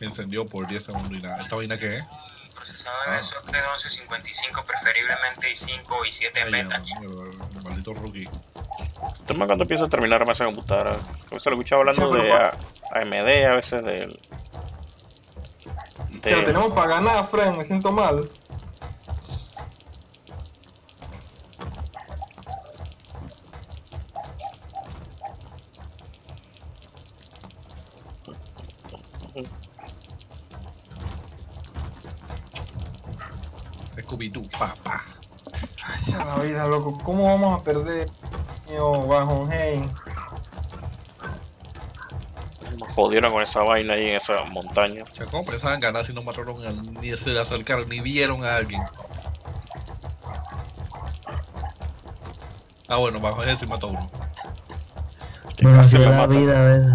encendió por 10 segundos y nada. ¿Esta vaina qué es? Procesador Ah. de software 1155, preferiblemente i5 y 7 en ya, mierda, el maldito rookie. Tema cuando empieza a terminar esa computadora. A veces lo escuchaba hablando Sí, de A- AMD, a veces del. De- tenemos para ganar, friend. Me siento mal. Scooby-Doo, papá. Ya la vida, loco. ¿Cómo vamos a perder, mío, bajo hey? Nos jodieron con esa vaina ahí en esa montaña. O sea, ¿cómo pensaban ganar si no mataron a, ni se le acercaron, ni vieron a alguien? Ah, bueno, bajo ese sí mató a uno. Bueno, casi así la vida a veces.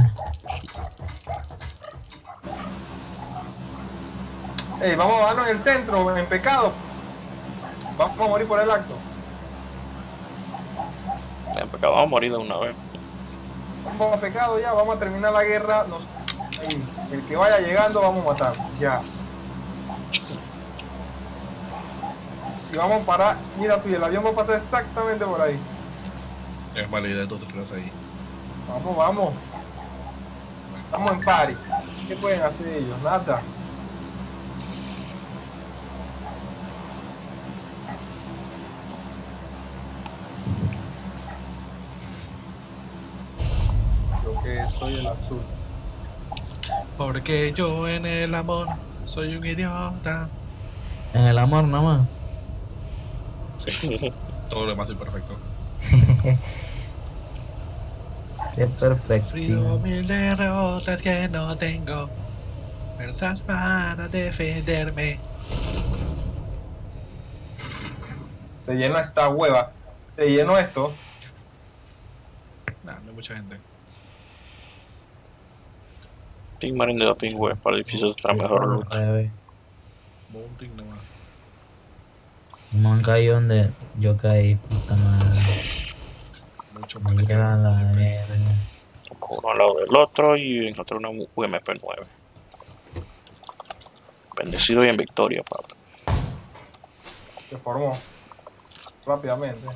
Ey, vamos a bajarnos en el centro, en pecado. Vamos a morir por el acto. Ya, porque vamos a morir de una vez. Vamos a pecado ya, vamos a terminar la guerra. Nos... Ahí, el que vaya llegando, vamos a matar. Ya. Y vamos a parar. Mira tú, y el avión va a pasar exactamente por ahí. Es mala idea entonces quedarse ahí. Vamos, vamos. Estamos en pari. ¿Qué pueden hacer ellos? Nada. Yo que soy el azul. Porque yo en el amor soy un idiota. En el amor nada más. Sí. <laughs> Todo lo demás es perfecto. <laughs> Qué perfecto. Sufrido mil derrotas que no tengo fuerzas para defenderme. Se llena esta hueva. Se llenó esto. Nah, no hay mucha gente. Team Marine de Doping Web para el edificio estará mejor loot. Mounting nomás. No han caído donde yo caí, puta madre. Mucho Me más. lleva la verga. Uno al lado del otro y en otro una UMP 9. Bendecido y en victoria, papá. Se formó. Rápidamente.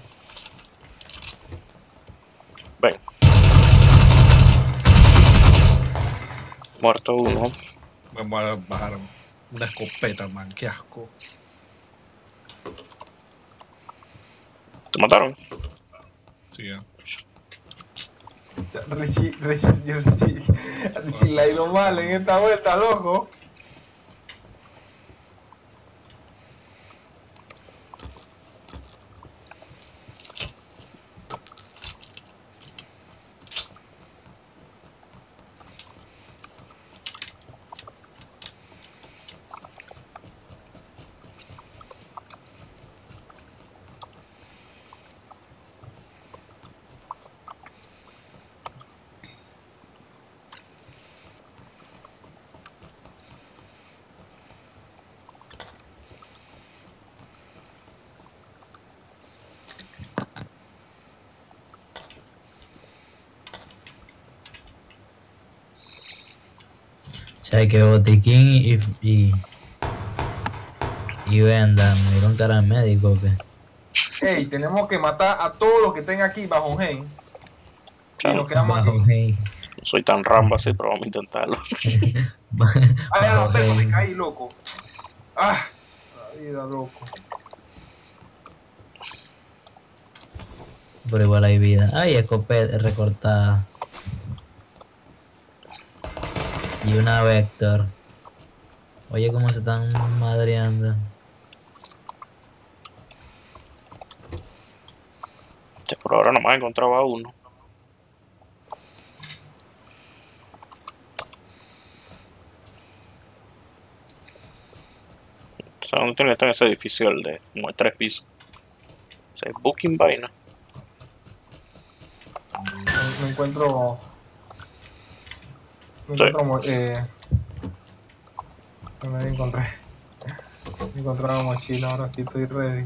Ven. Muerto uno. Vamos a bajar una escopeta, man. Qué asco. ¿Te mataron? Sí, ya. Richie, Richie, Richie, Richie le ha ido mal en esta vuelta, loco. Sea, que botiquín y, y, y venda, me dieron cara de médico, ¿o ¿qué? Ey, tenemos que matar a todos los que estén aquí bajo Gen. Y Claro, nos quedamos Bajo aquí. hey. no soy tan rambo así, pero vamos a intentarlo. <laughs> Ya Bajo los tengo, me hey. caí, loco. Ah, la vida, loco. Pero igual hay vida. Ay, escopeta recortada. Y una Vector. Oye, cómo se están madreando. Sí, por ahora nomás encontraba uno. O sea, ¿dónde tiene que estar ese edificio el de como de tres pisos? O sea, Booking vaina. No, no encuentro. Mo- Eh, me encontré. <laughs> Encontré la mochila, ahora sí estoy ready.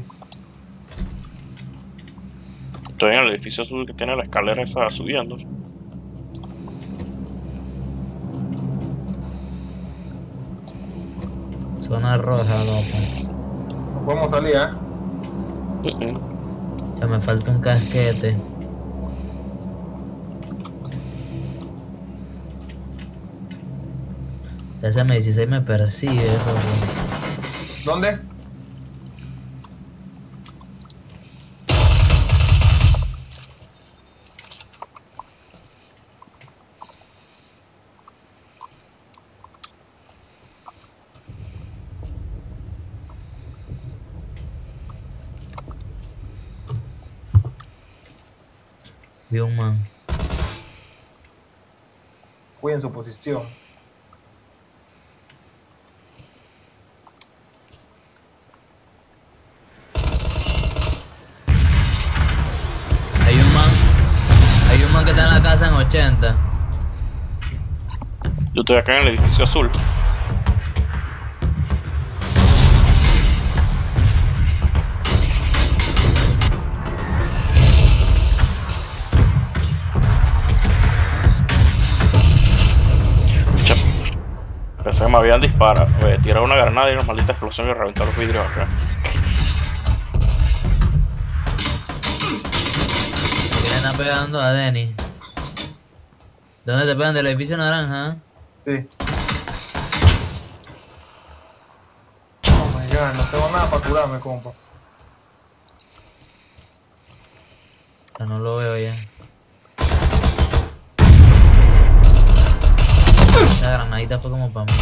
Estoy en el edificio azul que tiene la escalera esa subiendo. Zona roja, loco. No podemos salir, ¿eh? Sea, me falta un casquete. Esa M16 me persigue, ¿Dónde? Vi un man. Cuiden su posición. Estoy acá en el edificio azul. Pensé que me habían disparado, tirado una granada y una maldita explosión y reventó los vidrios acá. Que le están pegando a Denny. ¿Dónde te pegan? Del edificio naranja. Sí. Oh my god, no tengo nada para curarme, compa. O sea, no lo veo ya. Esa granadita fue como para mí.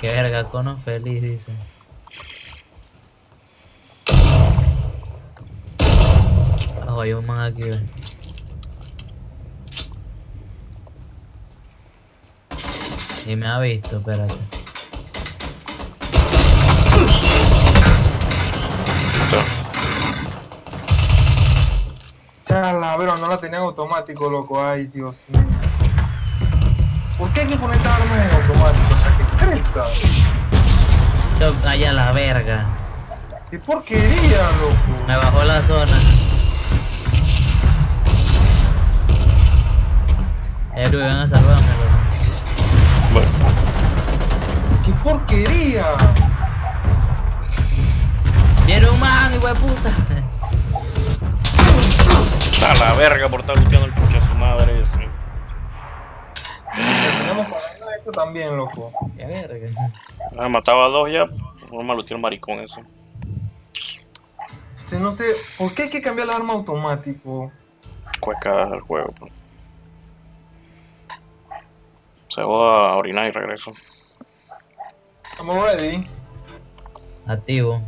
Qué verga, cono feliz, dice. Ojo, hay un man aquí, ve. Y me ha visto, espérate. Chala, pero no la tenía en automático, loco. Ay, Dios mío. ¿Por qué hay que poner esta arma en automático? Hasta que estresa. Yo, allá la verga. ¡Qué porquería, loco! Me bajó la zona. Héroe, ven a salvarme, loco. Bueno, ¡Qué porquería! Viene un man, hijo de puta. a la verga por estar luteando el pucho a su madre ese. Tenemos para eso también, loco. Qué verga. Ah, mataba a dos ya. No me luteó el maricón eso. Si no sé, ¿por qué hay que cambiar la arma automático? Cuesca del juego. pues. Se va a orinar y regreso. I'm ready. Activo.